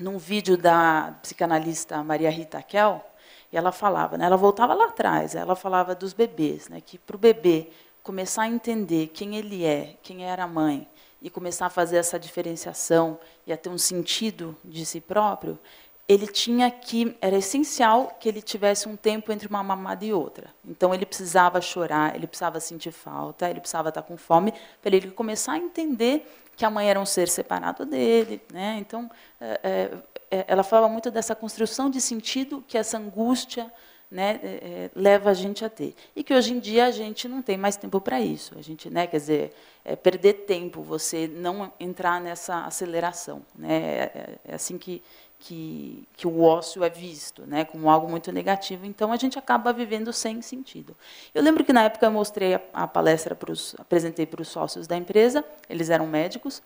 num vídeo da psicanalista Maria Rita Kell, e ela falava, né? Ela voltava lá atrás, ela falava dos bebês, né? Que para o bebê começar a entender quem ele é, quem era a mãe, e começar a fazer essa diferenciação e a ter um sentido de si próprio, ele tinha que era essencial que ele tivesse um tempo entre uma mamada e outra. Então ele precisava chorar, ele precisava sentir falta, ele precisava estar com fome para ele começar a entender que a mãe era um ser separado dele, né? Então é, é, ela falava muito dessa construção de sentido que essa angústia né, é, é, leva a gente a ter. E que hoje em dia a gente não tem mais tempo para isso. A gente, né, quer dizer, é perder tempo, você não entrar nessa aceleração. Né, é, é assim que, que, que o ócio é visto, né, como algo muito negativo. Então a gente acaba vivendo sem sentido. Eu lembro que na época eu mostrei a, a palestra para os, apresentei para os sócios da empresa, eles eram médicos,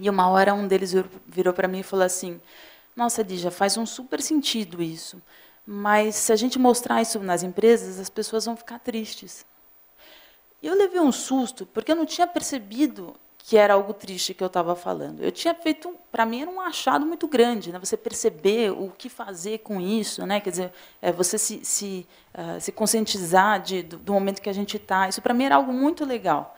e uma hora um deles virou para mim e falou assim: Nossa, Dija, faz um super sentido isso. Mas se a gente mostrar isso nas empresas, as pessoas vão ficar tristes. E eu levei um susto, porque eu não tinha percebido que era algo triste que eu estava falando. Eu tinha feito, para mim era um achado muito grande, né? Você perceber o que fazer com isso, né? Quer dizer, é você se se, uh, se conscientizar de, do, do, momento que a gente está. Isso para mim era algo muito legal.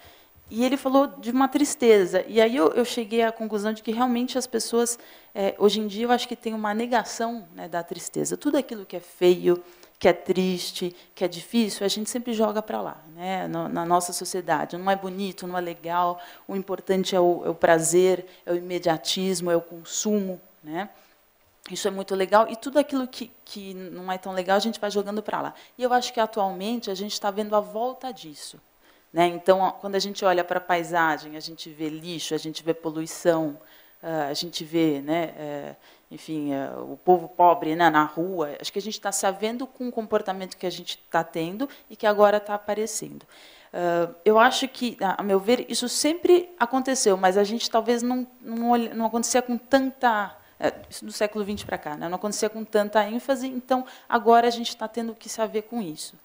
E ele falou de uma tristeza. E aí eu, eu cheguei à conclusão de que realmente as pessoas, é, hoje em dia, eu acho que tem uma negação né, da tristeza. Tudo aquilo que é feio, que é triste, que é difícil, a gente sempre joga para lá, né, na, na, nossa sociedade. Não é bonito, não é legal. O importante é o, é o prazer, é o imediatismo, é o consumo. Né? Isso é muito legal. E tudo aquilo que, que não é tão legal, a gente vai jogando para lá. E eu acho que, atualmente, a gente está vendo a volta disso. Né? Então, quando a gente olha para a paisagem, a gente vê lixo, a gente vê poluição, ah, a gente vê, né, é, enfim, é, o povo pobre né, na rua. Acho que a gente está se havendo com o comportamento que a gente está tendo e que agora está aparecendo. Ah, eu acho que, a meu ver, isso sempre aconteceu, mas a gente talvez não, não, não acontecia com tanta é, isso do século XX para cá, né? não acontecia com tanta ênfase, então agora a gente está tendo que se haver com isso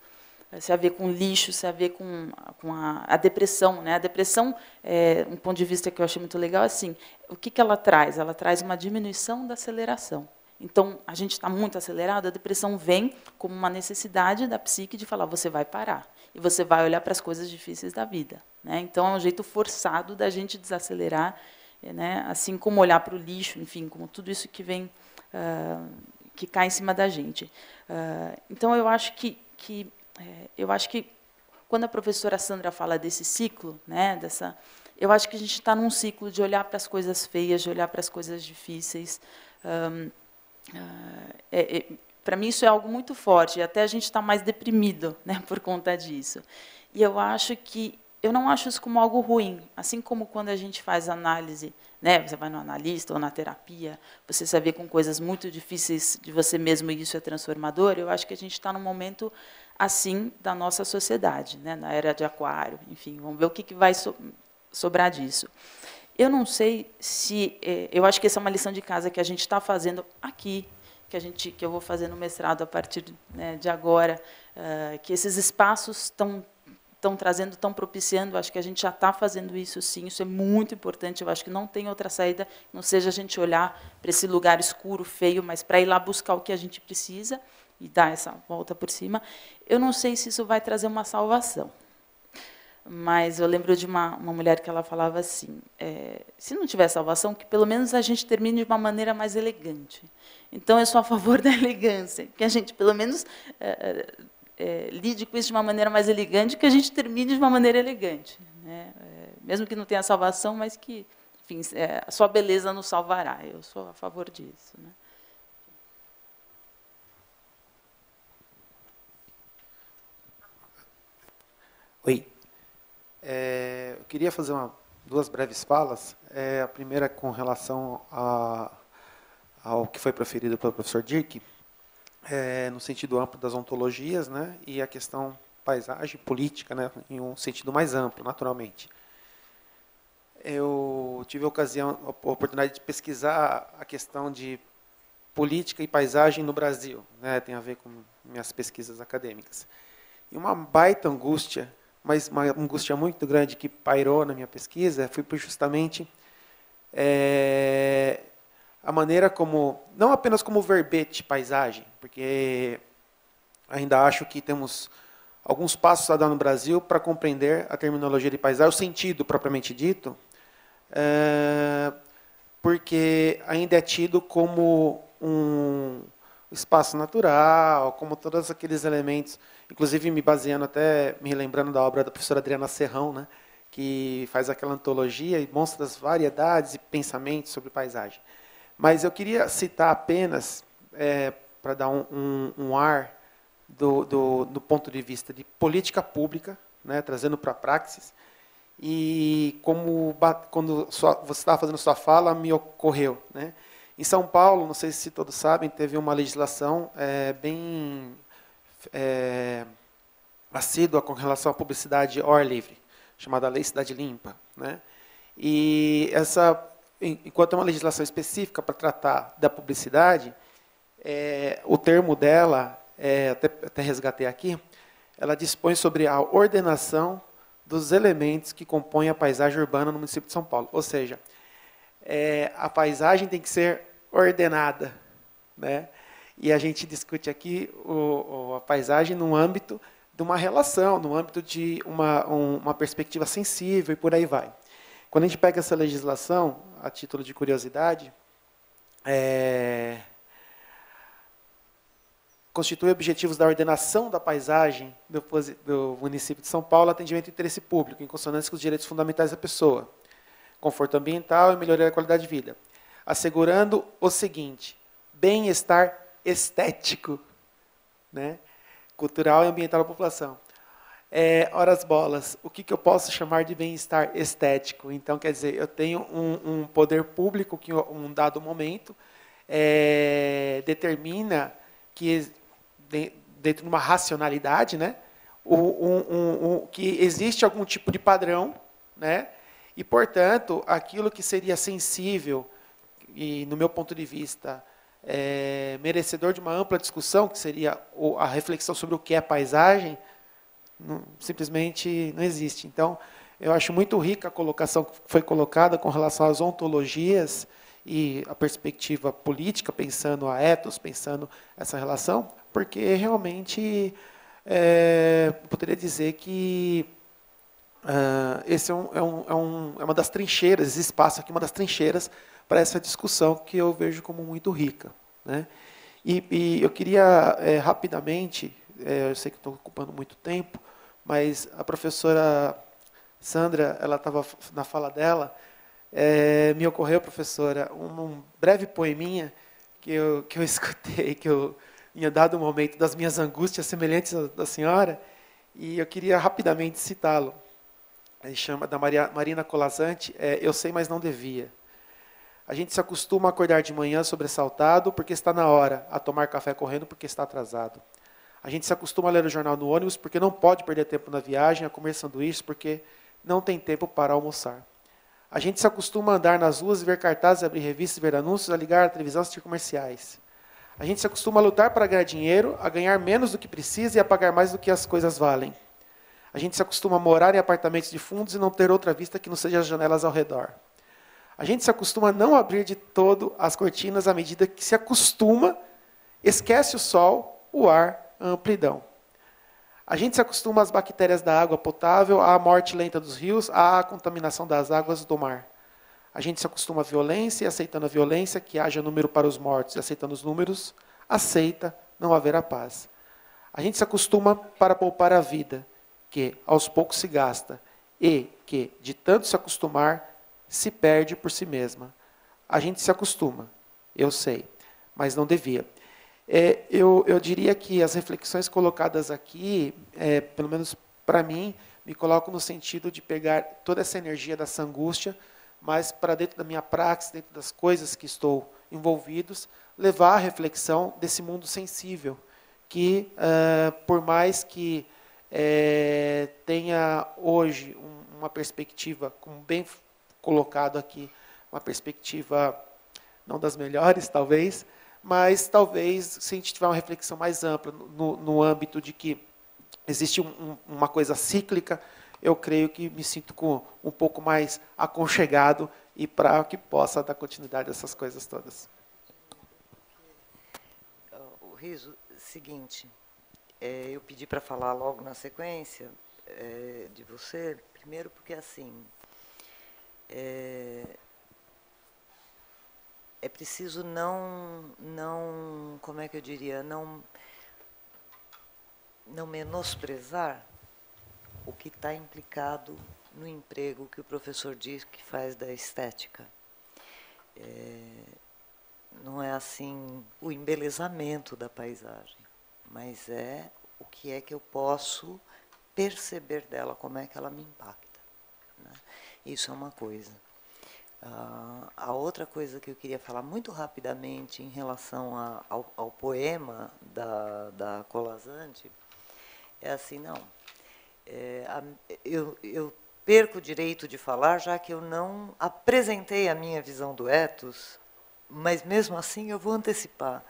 se a ver com lixo, se a ver com, com a, a depressão. Né? A depressão, é, um ponto de vista que eu achei muito legal, é assim, o que, que ela traz? Ela traz uma diminuição da aceleração. Então, a gente está muito acelerado, a depressão vem como uma necessidade da psique de falar, você vai parar. E você vai olhar para as coisas difíceis da vida. Né? Então, é um jeito forçado da gente desacelerar, né? assim como olhar para o lixo, enfim, como tudo isso que vem, uh, que cai em cima da gente. Uh, então, eu acho que, que é, eu acho que quando a professora Sandra fala desse ciclo, né, dessa, eu acho que a gente está num ciclo de olhar para as coisas feias, de olhar para as coisas difíceis. Uh, é, é, para mim isso é algo muito forte. Até a gente está mais deprimido, né, por conta disso. E eu acho que eu não acho isso como algo ruim. Assim como quando a gente faz análise, né, você vai no analista ou na terapia, você se vê com coisas muito difíceis de você mesmo e isso é transformador. Eu acho que a gente está num momento assim da nossa sociedade, né, na era de Aquário. Enfim, vamos ver o que, que vai so sobrar disso. Eu não sei se. É, eu acho que essa é uma lição de casa que a gente está fazendo aqui que a gente que eu vou fazer no mestrado a partir né, de agora, uh, que esses espaços estão estão trazendo, estão propiciando. Acho que a gente já está fazendo isso, sim. Isso é muito importante. Eu acho que não tem outra saída, não seja a gente olhar para esse lugar escuro, feio, mas para ir lá buscar o que a gente precisa e dar essa volta por cima. Eu não sei se isso vai trazer uma salvação. Mas eu lembro de uma, uma mulher que ela falava assim: é, se não tiver salvação, que pelo menos a gente termine de uma maneira mais elegante. Então, eu sou a favor da elegância, que a gente, pelo menos, é, é, lide com isso de uma maneira mais elegante, que a gente termine de uma maneira elegante. Né? É, mesmo que não tenha salvação, mas que, enfim, é, a sua beleza nos salvará. Eu sou a favor disso. Né? Oi. É, eu queria fazer uma, duas breves falas. É, a primeira com relação a, ao que foi proferido pelo professor Dirk, é, no sentido amplo das ontologias, né, e a questão paisagem política, né, em um sentido mais amplo, naturalmente. Eu tive a ocasião, a oportunidade de pesquisar a questão de política e paisagem no Brasil, né, tem a ver com minhas pesquisas acadêmicas. E uma baita angústia mas uma angústia muito grande que pairou na minha pesquisa foi justamente é, a maneira como, não apenas como verbete paisagem, porque ainda acho que temos alguns passos a dar no Brasil para compreender a terminologia de paisagem, o sentido propriamente dito, é, porque ainda é tido como um espaço natural, como todos aqueles elementos inclusive me baseando até, me lembrando da obra da professora Adriana Serrão, né, que faz aquela antologia e mostra as variedades e pensamentos sobre paisagem. Mas eu queria citar apenas, é, para dar um, um, um ar do, do, do, ponto de vista de política pública, né, trazendo para a praxis, e como quando sua, você estava fazendo sua fala, me ocorreu. Né? Em São Paulo, não sei se todos sabem, teve uma legislação é, bem é, assídua com relação à publicidade or livre, chamada Lei Cidade Limpa. Né? E essa, enquanto é uma legislação específica para tratar da publicidade, é, o termo dela, é, até, até resgatei aqui, ela dispõe sobre a ordenação dos elementos que compõem a paisagem urbana no município de São Paulo. Ou seja, é, a paisagem tem que ser ordenada. Né? E a gente discute aqui o, o, a paisagem no âmbito de uma relação, no âmbito de uma, um, uma perspectiva sensível e por aí vai. Quando a gente pega essa legislação, a título de curiosidade, é, constitui objetivos da ordenação da paisagem do, do, município de São Paulo, atendimento do interesse público, em consonância com os direitos fundamentais da pessoa, conforto ambiental e melhoria da qualidade de vida, assegurando o seguinte: bem-estar estético, né? cultural e ambiental da população. É, horas bolas, o que, que eu posso chamar de bem-estar estético? Então, quer dizer, eu tenho um, um poder público que, em um dado momento, é, determina que, dentro de uma racionalidade, né, um, um, que existe algum tipo de padrão, né, e, portanto, aquilo que seria sensível, e, no meu ponto de vista, é, merecedor de uma ampla discussão, que seria a reflexão sobre o que é paisagem, não, simplesmente não existe. Então, eu acho muito rica a colocação que foi colocada com relação às ontologias e a perspectiva política, pensando a ethos, pensando essa relação, porque realmente é, poderia dizer que uh, esse é, um, é, um, é, um, é uma das trincheiras, esse espaço aqui é uma das trincheiras para essa discussão que eu vejo como muito rica. Né? E, e eu queria é, rapidamente, é, eu sei que estou ocupando muito tempo, mas a professora Sandra, ela estava na fala dela, é, me ocorreu, professora, um, um, breve poeminha que eu, que eu escutei, que eu tinha dado um momento das minhas angústias semelhantes à da senhora, e eu queria rapidamente citá-lo. Ele chama da Maria, Marina Colasanti, é, Eu Sei, Mas Não Devia. A gente se acostuma a acordar de manhã sobressaltado porque está na hora, a tomar café correndo porque está atrasado. A gente se acostuma a ler o jornal no ônibus porque não pode perder tempo na viagem, a comer sanduíches porque não tem tempo para almoçar. A gente se acostuma a andar nas ruas e ver cartazes, abrir revistas, ver anúncios, a ligar a televisão, assistir comerciais. A gente se acostuma a lutar para ganhar dinheiro, a ganhar menos do que precisa e a pagar mais do que as coisas valem. A gente se acostuma a morar em apartamentos de fundos e não ter outra vista que não seja as janelas ao redor. A gente se acostuma a não abrir de todo as cortinas à medida que se acostuma, esquece o sol, o ar, a amplidão. A gente se acostuma às bactérias da água potável, à morte lenta dos rios, à contaminação das águas do mar. A gente se acostuma à violência e aceitando a violência, que haja número para os mortos e aceitando os números, aceita não haver a paz. A gente se acostuma para poupar a vida, que aos poucos se gasta, e que, de tanto se acostumar, se perde por si mesma. A gente se acostuma, eu sei, mas não devia. É, eu, eu, diria que as reflexões colocadas aqui, é, pelo menos para mim, me colocam no sentido de pegar toda essa energia dessa angústia, mas para dentro da minha praxis, dentro das coisas que estou envolvidos, levar a reflexão desse mundo sensível, que uh, por mais que é, tenha hoje um, uma perspectiva, como bem colocado aqui, uma perspectiva não das melhores, talvez, mas talvez, se a gente tiver uma reflexão mais ampla no, no âmbito de que existe um, um, uma coisa cíclica, eu creio que me sinto com um pouco mais aconchegado e para que possa dar continuidade a essas coisas todas. O riso, seguinte, é, eu pedi para falar logo na sequência é, de você, primeiro porque assim é, é preciso não, não, como é que eu diria, não, não menosprezar o que está implicado no emprego que o professor diz que faz da estética. É, não é assim o embelezamento da paisagem, mas é o que é que eu posso perceber dela, como é que ela me impacta. Né? Isso é uma coisa. Uh, a outra coisa que eu queria falar muito rapidamente em relação a, ao, ao, poema da, da Colazante é assim, não. É, a, eu, eu perco o direito de falar, já que eu não apresentei a minha visão do ethos, mas mesmo assim eu vou antecipar.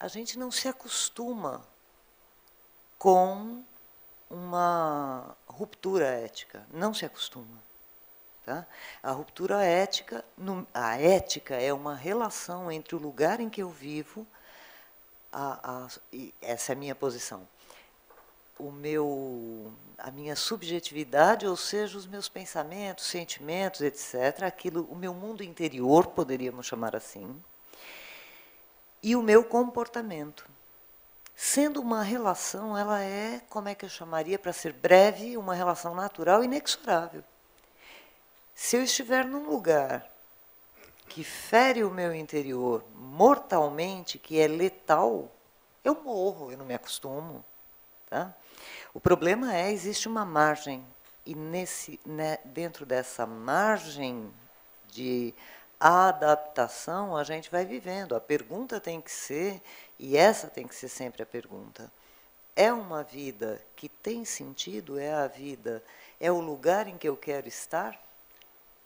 A gente não se acostuma com uma ruptura ética, não se acostuma. Tá? A ruptura ética, a ética é uma relação entre o lugar em que eu vivo, a, a, essa é a minha posição, o meu, a minha subjetividade, ou seja, os meus pensamentos, sentimentos, etc., aquilo, o meu mundo interior, poderíamos chamar assim, e o meu comportamento. Sendo uma relação, ela é, como é que eu chamaria, para ser breve, uma relação natural inexorável. Se eu estiver num lugar que fere o meu interior mortalmente, que é letal, eu morro, eu não me acostumo. Tá? O problema é, existe uma margem, e nesse, né, dentro dessa margem de adaptação, a gente vai vivendo. A pergunta tem que ser, e essa tem que ser sempre a pergunta, é uma vida que tem sentido? É a vida? É o lugar em que eu quero estar?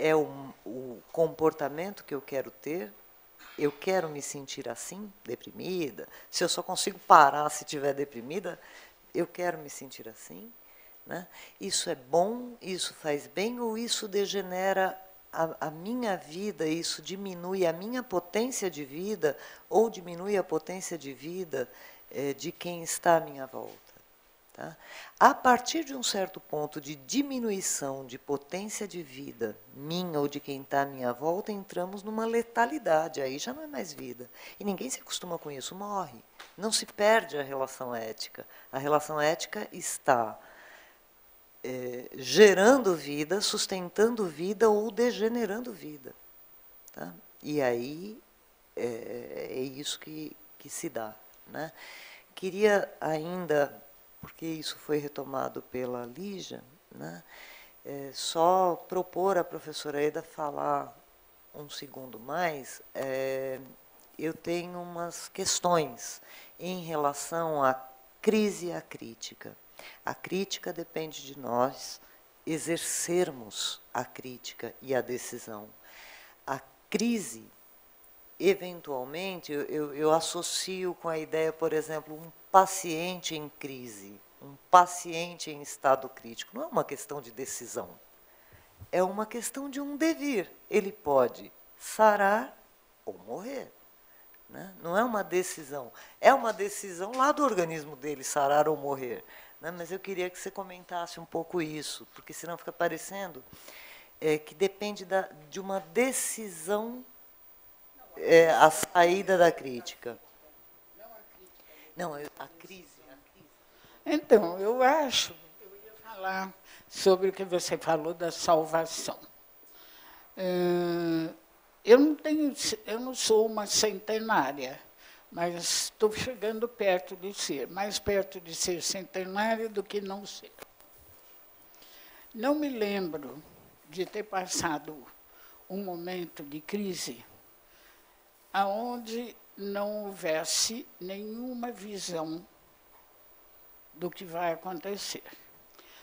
é o, o comportamento que eu quero ter. Eu quero me sentir assim, deprimida. Se eu só consigo parar se estiver deprimida, eu quero me sentir assim. Né? Isso é bom, isso faz bem ou isso degenera a, a, minha vida, isso diminui a minha potência de vida ou diminui a potência de vida eh, de quem está à minha volta. Tá? A partir de um certo ponto de diminuição de potência de vida minha ou de quem está à minha volta, entramos numa letalidade. Aí já não é mais vida. E ninguém se acostuma com isso, morre. Não se perde a relação ética. A relação ética está é, gerando vida, sustentando vida ou degenerando vida. Tá? E aí é, é isso que, que se dá. Né? Queria ainda porque isso foi retomado pela Lígia, né? É, só propor à professora Eda falar um segundo mais, é, eu tenho umas questões em relação à crise e à crítica. A crítica depende de nós exercermos a crítica e a decisão. A crise eventualmente, eu, eu associo com a ideia, por exemplo, um paciente em crise, um paciente em estado crítico. Não é uma questão de decisão, é uma questão de um devir. Ele pode sarar ou morrer. Né? Não é uma decisão. É uma decisão lá do organismo dele, sarar ou morrer. Né? Mas eu queria que você comentasse um pouco isso, porque senão fica parecendo é, que depende da, de uma decisão é, a saída da crítica. Não, a crise. Então, eu acho, eu ia falar sobre o que você falou da salvação. Eu não tenho, eu não sou uma centenária, mas estou chegando perto de ser, mais perto de ser centenária do que não ser. Não me lembro de ter passado um momento de crise aonde não houvesse nenhuma visão do que vai acontecer.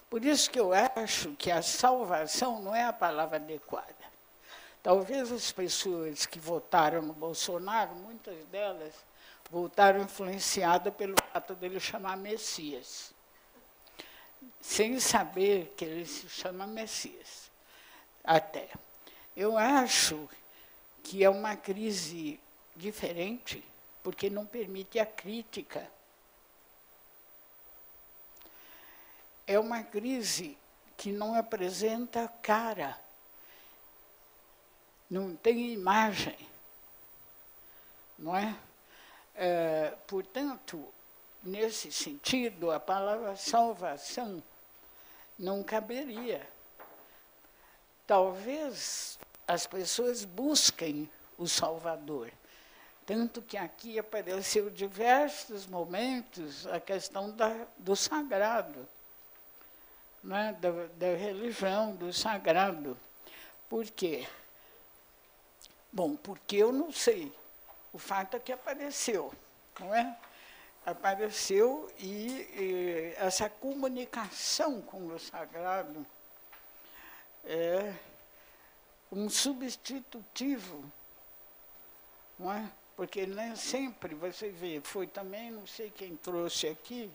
Por isso que eu acho que a salvação não é a palavra adequada. Talvez as pessoas que votaram no Bolsonaro, muitas delas votaram influenciadas pelo fato dele chamar Messias, sem saber que ele se chama Messias. Até. Eu acho que é uma crise diferente, porque não permite a crítica. É uma crise que não apresenta cara não tem imagem, não é? É? Portanto, nesse sentido, a palavra salvação não caberia. Talvez as pessoas busquem o Salvador. Tanto que aqui apareceu diversos momentos a questão da, do sagrado, né? da, da religião, do sagrado. Por quê? Bom, porque eu não sei. O fato é que apareceu, não é? Apareceu e, e essa comunicação com o sagrado é um substitutivo, não é? Porque nem sempre, você vê, foi também, não sei quem trouxe aqui,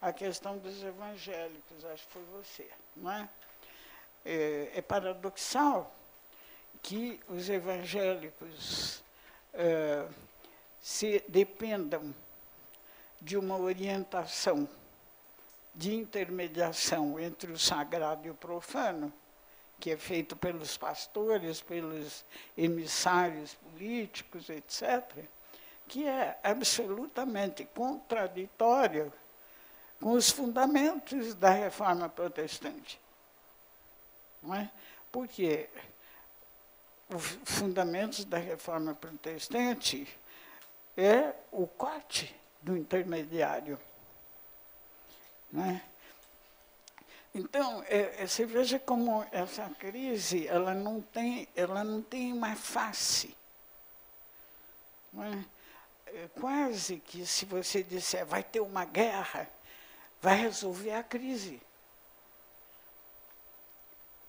a questão dos evangélicos, acho que foi você, não é? É, é paradoxal que os evangélicos eh, se dependam de uma orientação de intermediação entre o sagrado e o profano, que é feito pelos pastores, pelos emissários políticos, etc., que é absolutamente contraditório com os fundamentos da reforma protestante. Não é? Porque os fundamentos da reforma protestante é o corte do intermediário. Né? Então, é, é, você veja como essa crise ela não tem, ela não tem uma face. É? É quase que se você disser vai ter uma guerra, vai resolver a crise.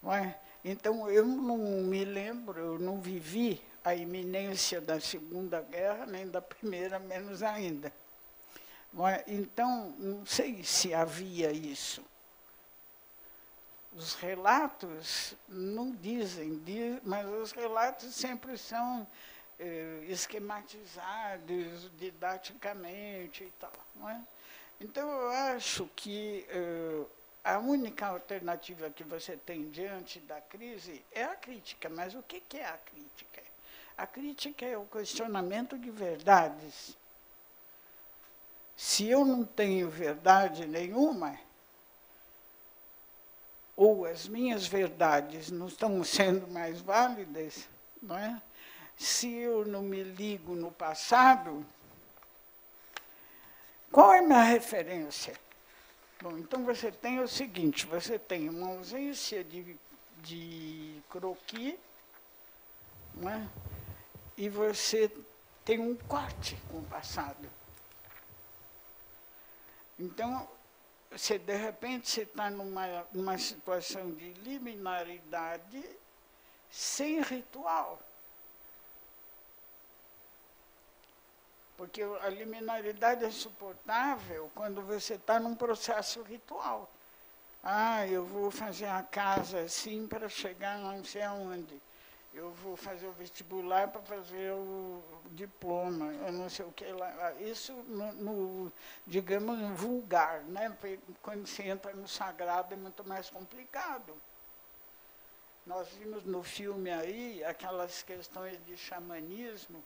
Não é? Então, eu não me lembro, eu não vivi a iminência da Segunda Guerra, nem da Primeira, menos ainda. Então, não sei se havia isso. Os relatos não dizem, mas os relatos sempre são eh, esquematizados didaticamente e tal. É? Então, eu acho que eh, a única alternativa que você tem diante da crise é a crítica. Mas o que é a crítica? A crítica é o questionamento de verdades. Se eu não tenho verdade nenhuma, ou as minhas verdades não estão sendo mais válidas, não é? se eu não me ligo no passado, qual é a minha referência? Bom, então você tem o seguinte, você tem uma ausência de, de croquis, é? e você tem um corte com o passado. Então, você, de repente, você está numa, numa situação de liminaridade sem ritual. Porque a liminaridade é suportável quando você está num processo ritual. Ah, eu vou fazer a casa assim para chegar não sei aonde. Eu vou fazer o vestibular para fazer o diploma, eu não sei o que lá. Ah, isso, no, no, digamos, vulgar, né? Quando você entra no sagrado é muito mais complicado. Nós vimos no filme aí aquelas questões de xamanismo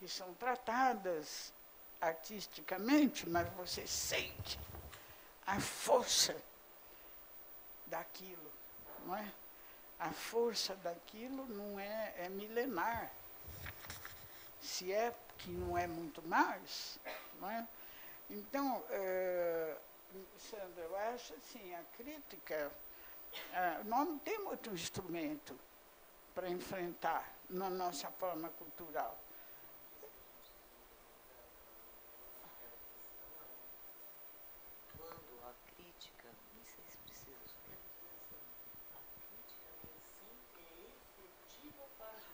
que são tratadas artisticamente, mas você sente a força daquilo, não é? A força daquilo não é, é milenar. Se é que não é muito mais, não é? Então, é, Sandra, eu acho assim, a crítica, é, nós não temos outro instrumento para enfrentar na nossa forma cultural.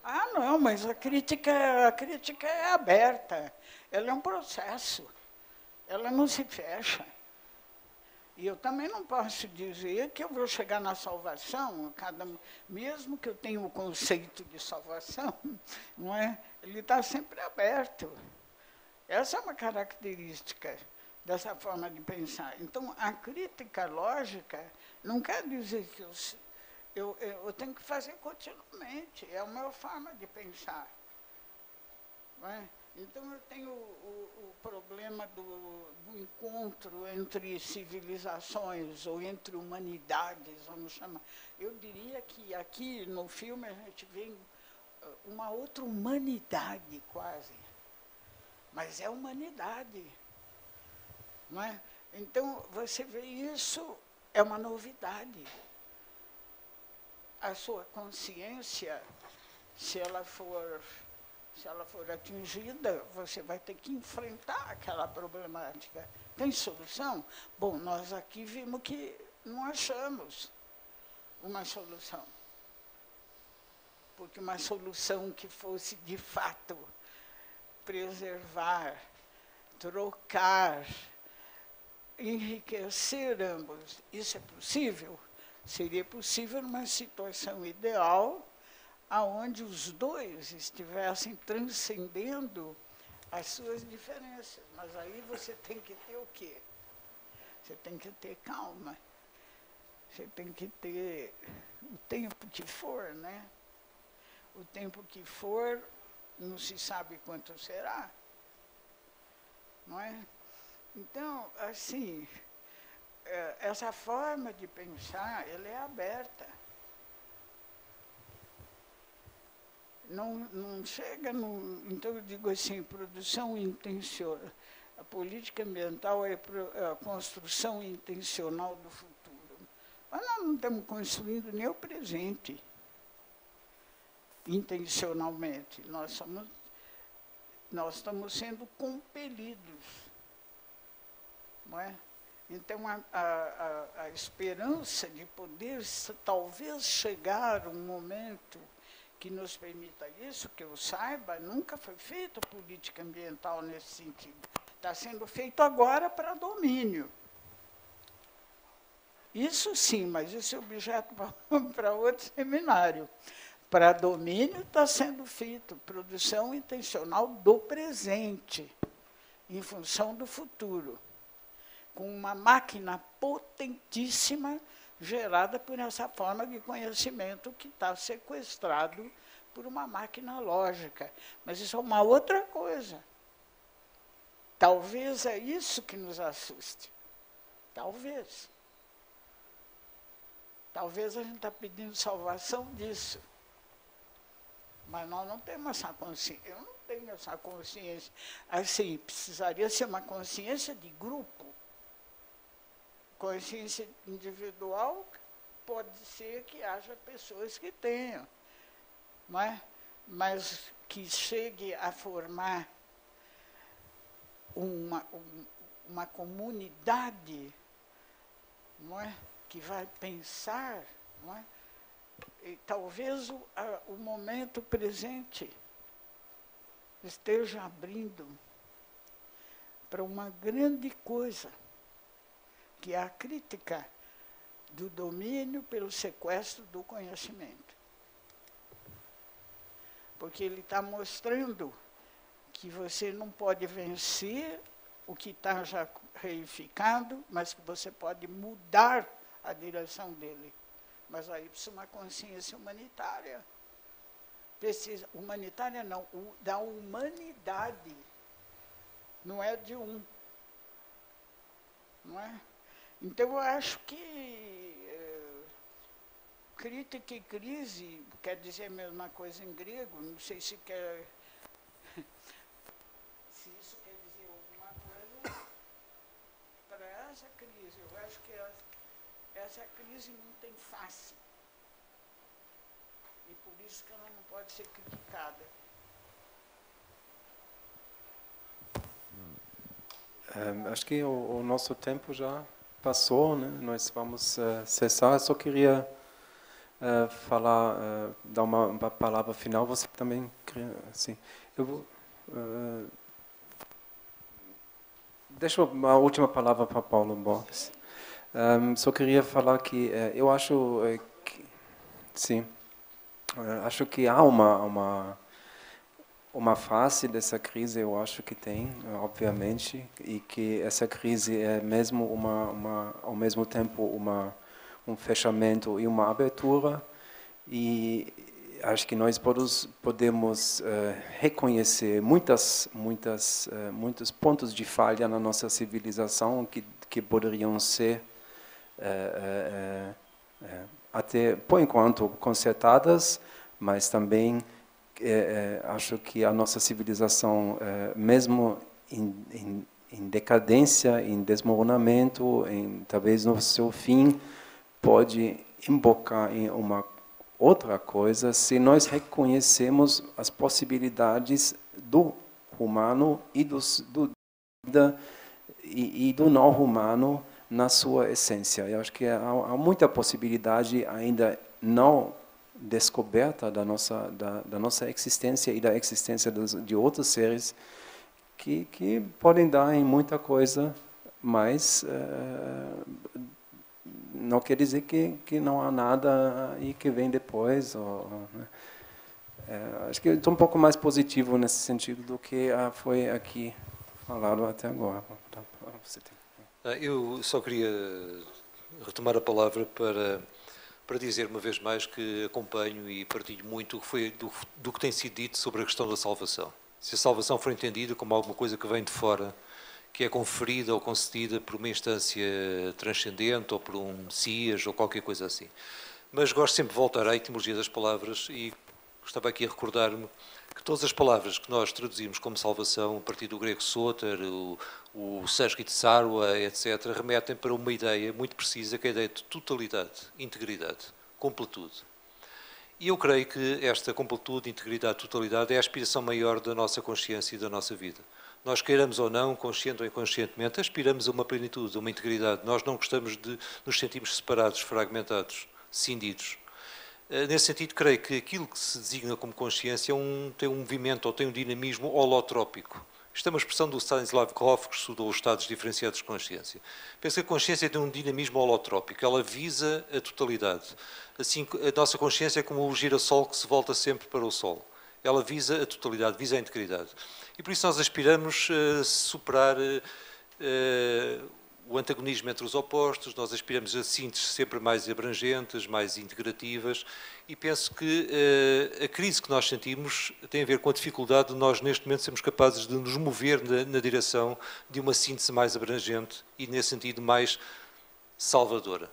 Ah, não, mas a crítica, a crítica é aberta. Ela é um processo. Ela não se fecha. E eu também não posso dizer que eu vou chegar na salvação, cada, mesmo que eu tenha o conceito de salvação, não é? ele está sempre aberto. Essa é uma característica dessa forma de pensar. Então, a crítica lógica não quer dizer que eu eu, eu, tenho que fazer continuamente, é a minha forma de pensar. É? Então, eu tenho o, o, problema do, do, encontro entre civilizações ou entre humanidades, vamos chamar. Eu diria que aqui no filme a gente vê uh, uma outra humanidade quase. Mas é humanidade. Não é? Então, você vê isso, é uma novidade a sua consciência, se ela for se ela for atingida, você vai ter que enfrentar aquela problemática. Tem solução? Bom, nós aqui vimos que não achamos uma solução. Porque uma solução que fosse de fato preservar, trocar, enriquecer ambos, isso é possível? Seria possível numa situação ideal aonde os dois estivessem transcendendo as suas diferenças. Mas aí você tem que ter o quê? Você tem que ter calma. Você tem que ter o tempo que for, né? O tempo que for, não se sabe quanto será. Não é? Então, assim, essa forma de pensar, ela é aberta. Não, não chega no. Então, eu digo assim: produção intencional. A política ambiental é, é a construção intencional do futuro. Mas nós não estamos construindo nem o presente intencionalmente. Nós, somos, nós estamos sendo compelidos. Não é? Então, a, a, a, esperança de poder talvez chegar um momento que nos permita isso, que eu saiba, nunca foi feita política ambiental nesse sentido. Está sendo feito agora para domínio. Isso sim, mas isso é objeto para outro seminário. Para domínio está sendo feito produção intencional do presente, em função do futuro com uma máquina potentíssima gerada por essa forma de conhecimento que está sequestrado por uma máquina lógica. Mas isso é uma outra coisa. Talvez é isso que nos assuste. Talvez. Talvez a gente está pedindo salvação disso. Mas nós não temos essa consciência. Eu não tenho essa consciência. Assim, precisaria ser uma consciência de grupo consciência individual, pode ser que haja pessoas que tenham, mas, mas que chegue a formar uma, uma comunidade é? que vai pensar, é? e talvez o, a, o momento presente esteja abrindo para uma grande coisa, que é a crítica do domínio pelo sequestro do conhecimento. Porque ele está mostrando que você não pode vencer o que está já reificado, mas que você pode mudar a direção dele. Mas aí precisa uma consciência humanitária. Precisa, humanitária não, o, da humanidade. Não é de um. Não é? Então eu acho que é, crítica e crise quer dizer a mesma coisa em grego, não sei se quer essa crise. Eu acho que essa crise não tem face. E por isso que ela não pode ser criticada. É, acho que o, o, nosso tempo já passou, né? Nós vamos uh, cessar. Eu só queria uh, falar, uh, dar uma, uma, palavra final. Você também, assim, eu vou Deixa uma última palavra para Paulo Borges. Um, só queria falar que eu acho que, sim, acho que há uma uma uma face dessa crise, eu acho que tem, obviamente, e que essa crise é mesmo uma uma ao mesmo tempo uma um fechamento e uma abertura. E acho que nós podemos, podemos uh, reconhecer muitas, muitas, uh, muitos pontos de falha na nossa civilização que, que poderiam ser uh, até por enquanto consertadas, mas também acho que a nossa civilização, mesmo em, em, em, decadência, em desmoronamento, em, talvez no seu fim, pode embocar em uma outra coisa se nós reconhecemos as possibilidades do humano e, do, da, e, e do não humano na sua essência. Eu acho que há, há muita possibilidade ainda não descoberta da nossa da, da nossa existência e da existência dos, de outros seres que que podem dar em muita coisa, mas uh, não quer dizer que, que não há nada aí que vem depois. Ou, né? é, acho que estou um pouco mais positivo nesse sentido do que ah, foi aqui falado até agora. Tá, ah, eu só queria retomar a palavra para, para dizer uma vez mais que acompanho e partilho muito o que foi, do, do que tem sido dito sobre a questão da salvação. Se a salvação for entendida como alguma coisa que vem de fora que é conferida ou concedida por uma instância transcendente ou por um Messias ou qualquer coisa assim. Mas gosto sempre de voltar à etimologia das palavras e estava aqui a recordar-me todas as palavras que nós traduzimos como salvação, a partir do grego soter, o, o sânscrito sarwa, etc., remetem para uma ideia muito precisa, que é a ideia de totalidade, integridade, completude. E eu creio que esta completude, integridade, totalidade é a aspiração maior da nossa consciência e da nossa vida. Nós queiramos ou não, consciente ou inconscientemente, aspiramos a uma plenitude, a uma integridade. Nós não gostamos de nos sentirmos separados, fragmentados, cindidos. Eh, nesse sentido, creio que aquilo que se designa como consciência é um, tem um movimento ou tem um dinamismo holotrópico. Isto é uma expressão do Stanislav Grof, que estudou os estados diferenciados de consciência. Penso que a consciência tem um dinamismo holotrópico, ela visa a totalidade. Assim, a nossa consciência é como o girassol que se volta sempre para o Sol. Ela visa a totalidade, visa a integridade. E por isso nós aspiramos a superar uh, o antagonismo entre os opostos, nós aspiramos a sínteses sempre mais abrangentes, mais integrativas, e penso que uh, a crise que nós sentimos tem a ver com a dificuldade de nós, neste momento, sermos capazes de nos mover na, na direção de uma síntese mais abrangente e, nesse sentido, mais salvadora.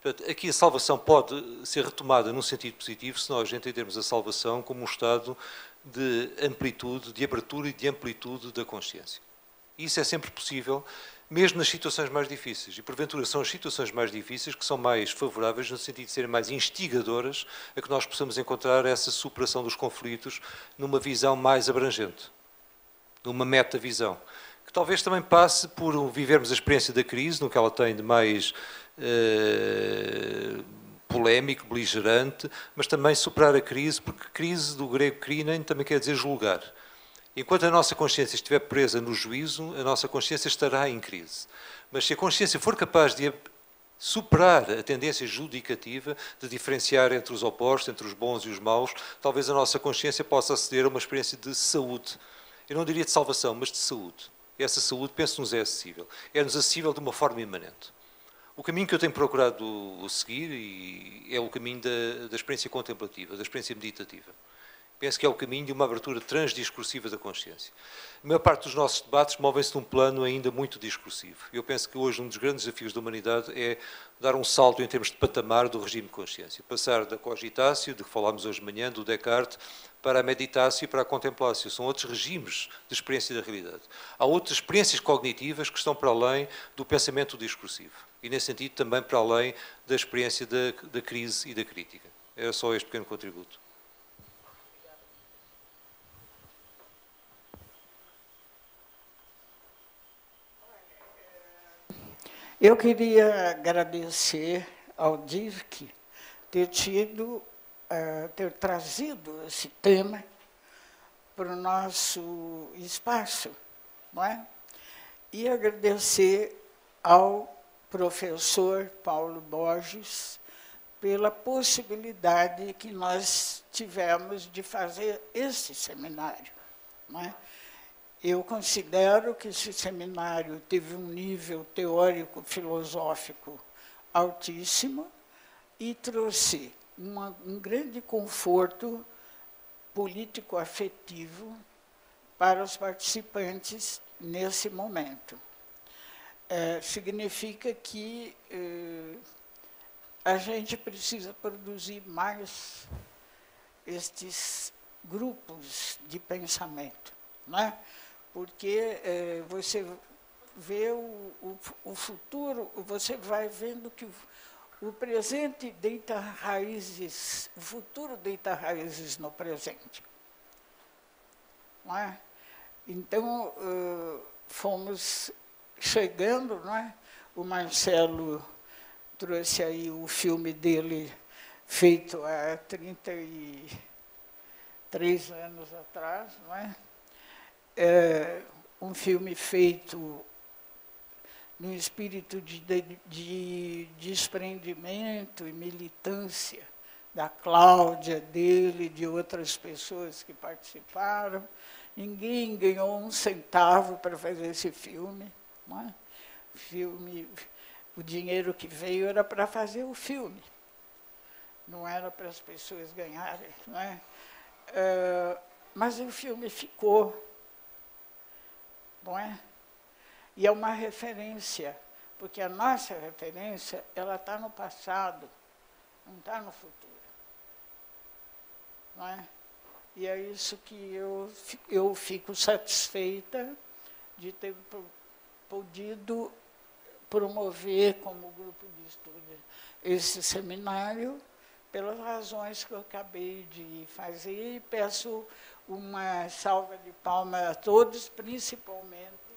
Portanto, aqui a salvação pode ser retomada num sentido positivo se nós entendermos a salvação como um estado de amplitude, de abertura e de amplitude da consciência. Isso é sempre possível, mesmo nas situações mais difíceis. E, porventura, são as situações mais difíceis que são mais favoráveis no sentido de serem mais instigadoras a que nós possamos encontrar essa superação dos conflitos numa visão mais abrangente, numa meta-visão. Que talvez também passe por vivermos a experiência da crise, no que ela tem de mais. Uh, polémico, beligerante, mas também superar a crise, porque crise do grego crinem também quer dizer julgar. Enquanto a nossa consciência estiver presa no juízo, a nossa consciência estará em crise. Mas se a consciência for capaz de superar a tendência judicativa de diferenciar entre os opostos, entre os bons e os maus, talvez a nossa consciência possa aceder a uma experiência de saúde. Eu não diria de salvação, mas de saúde. Essa saúde, penso-nos, é acessível. É-nos acessível de uma forma imanente. O caminho que eu tenho procurado seguir é o caminho da, da experiência contemplativa, da experiência meditativa. Penso que é o caminho de uma abertura transdiscursiva da consciência. A maior parte dos nossos debates movem-se num plano ainda muito discursivo. Eu penso que hoje um dos grandes desafios da humanidade é dar um salto em termos de patamar do regime de consciência. Passar da cogitácio, de que falámos hoje de manhã, do Descartes, para a meditácio e para a contemplácio. São outros regimes de experiência da realidade. Há outras experiências cognitivas que estão para além do pensamento discursivo. E, nesse sentido, também para além da experiência da, da crise e da crítica. Era só este pequeno contributo. Eu queria agradecer ao Dirk ter tido, uh, ter trazido esse tema para o nosso espaço, não é? E agradecer ao professor Paulo Borges pela possibilidade que nós tivemos de fazer esse seminário. Não é? Eu considero que esse seminário teve um nível teórico filosófico altíssimo e trouxe uma, um grande conforto político afetivo para os participantes nesse momento. É, significa que é, a gente precisa produzir mais estes grupos de pensamento, né? Porque é, você vê o, o, o, futuro, você vai vendo que o, o presente deita raízes, o futuro deita raízes no presente. Não é? Então, uh, fomos chegando, não é? o Marcelo trouxe aí o filme dele feito há 33 anos atrás, não é? É, um filme feito no espírito de, de, de desprendimento e militância da Cláudia, dele, de outras pessoas que participaram. Ninguém ganhou um centavo para fazer esse filme. Não é? filme o dinheiro que veio era para fazer o filme, não era para as pessoas ganharem. Não é? é mas o filme ficou não é? E é uma referência, porque a nossa referência, ela está no passado, não está no futuro. Não é? E é isso que eu, eu fico satisfeita de ter podido promover como grupo de estudo esse seminário, pelas razões que eu acabei de fazer, e peço uma salva de palmas a todos, principalmente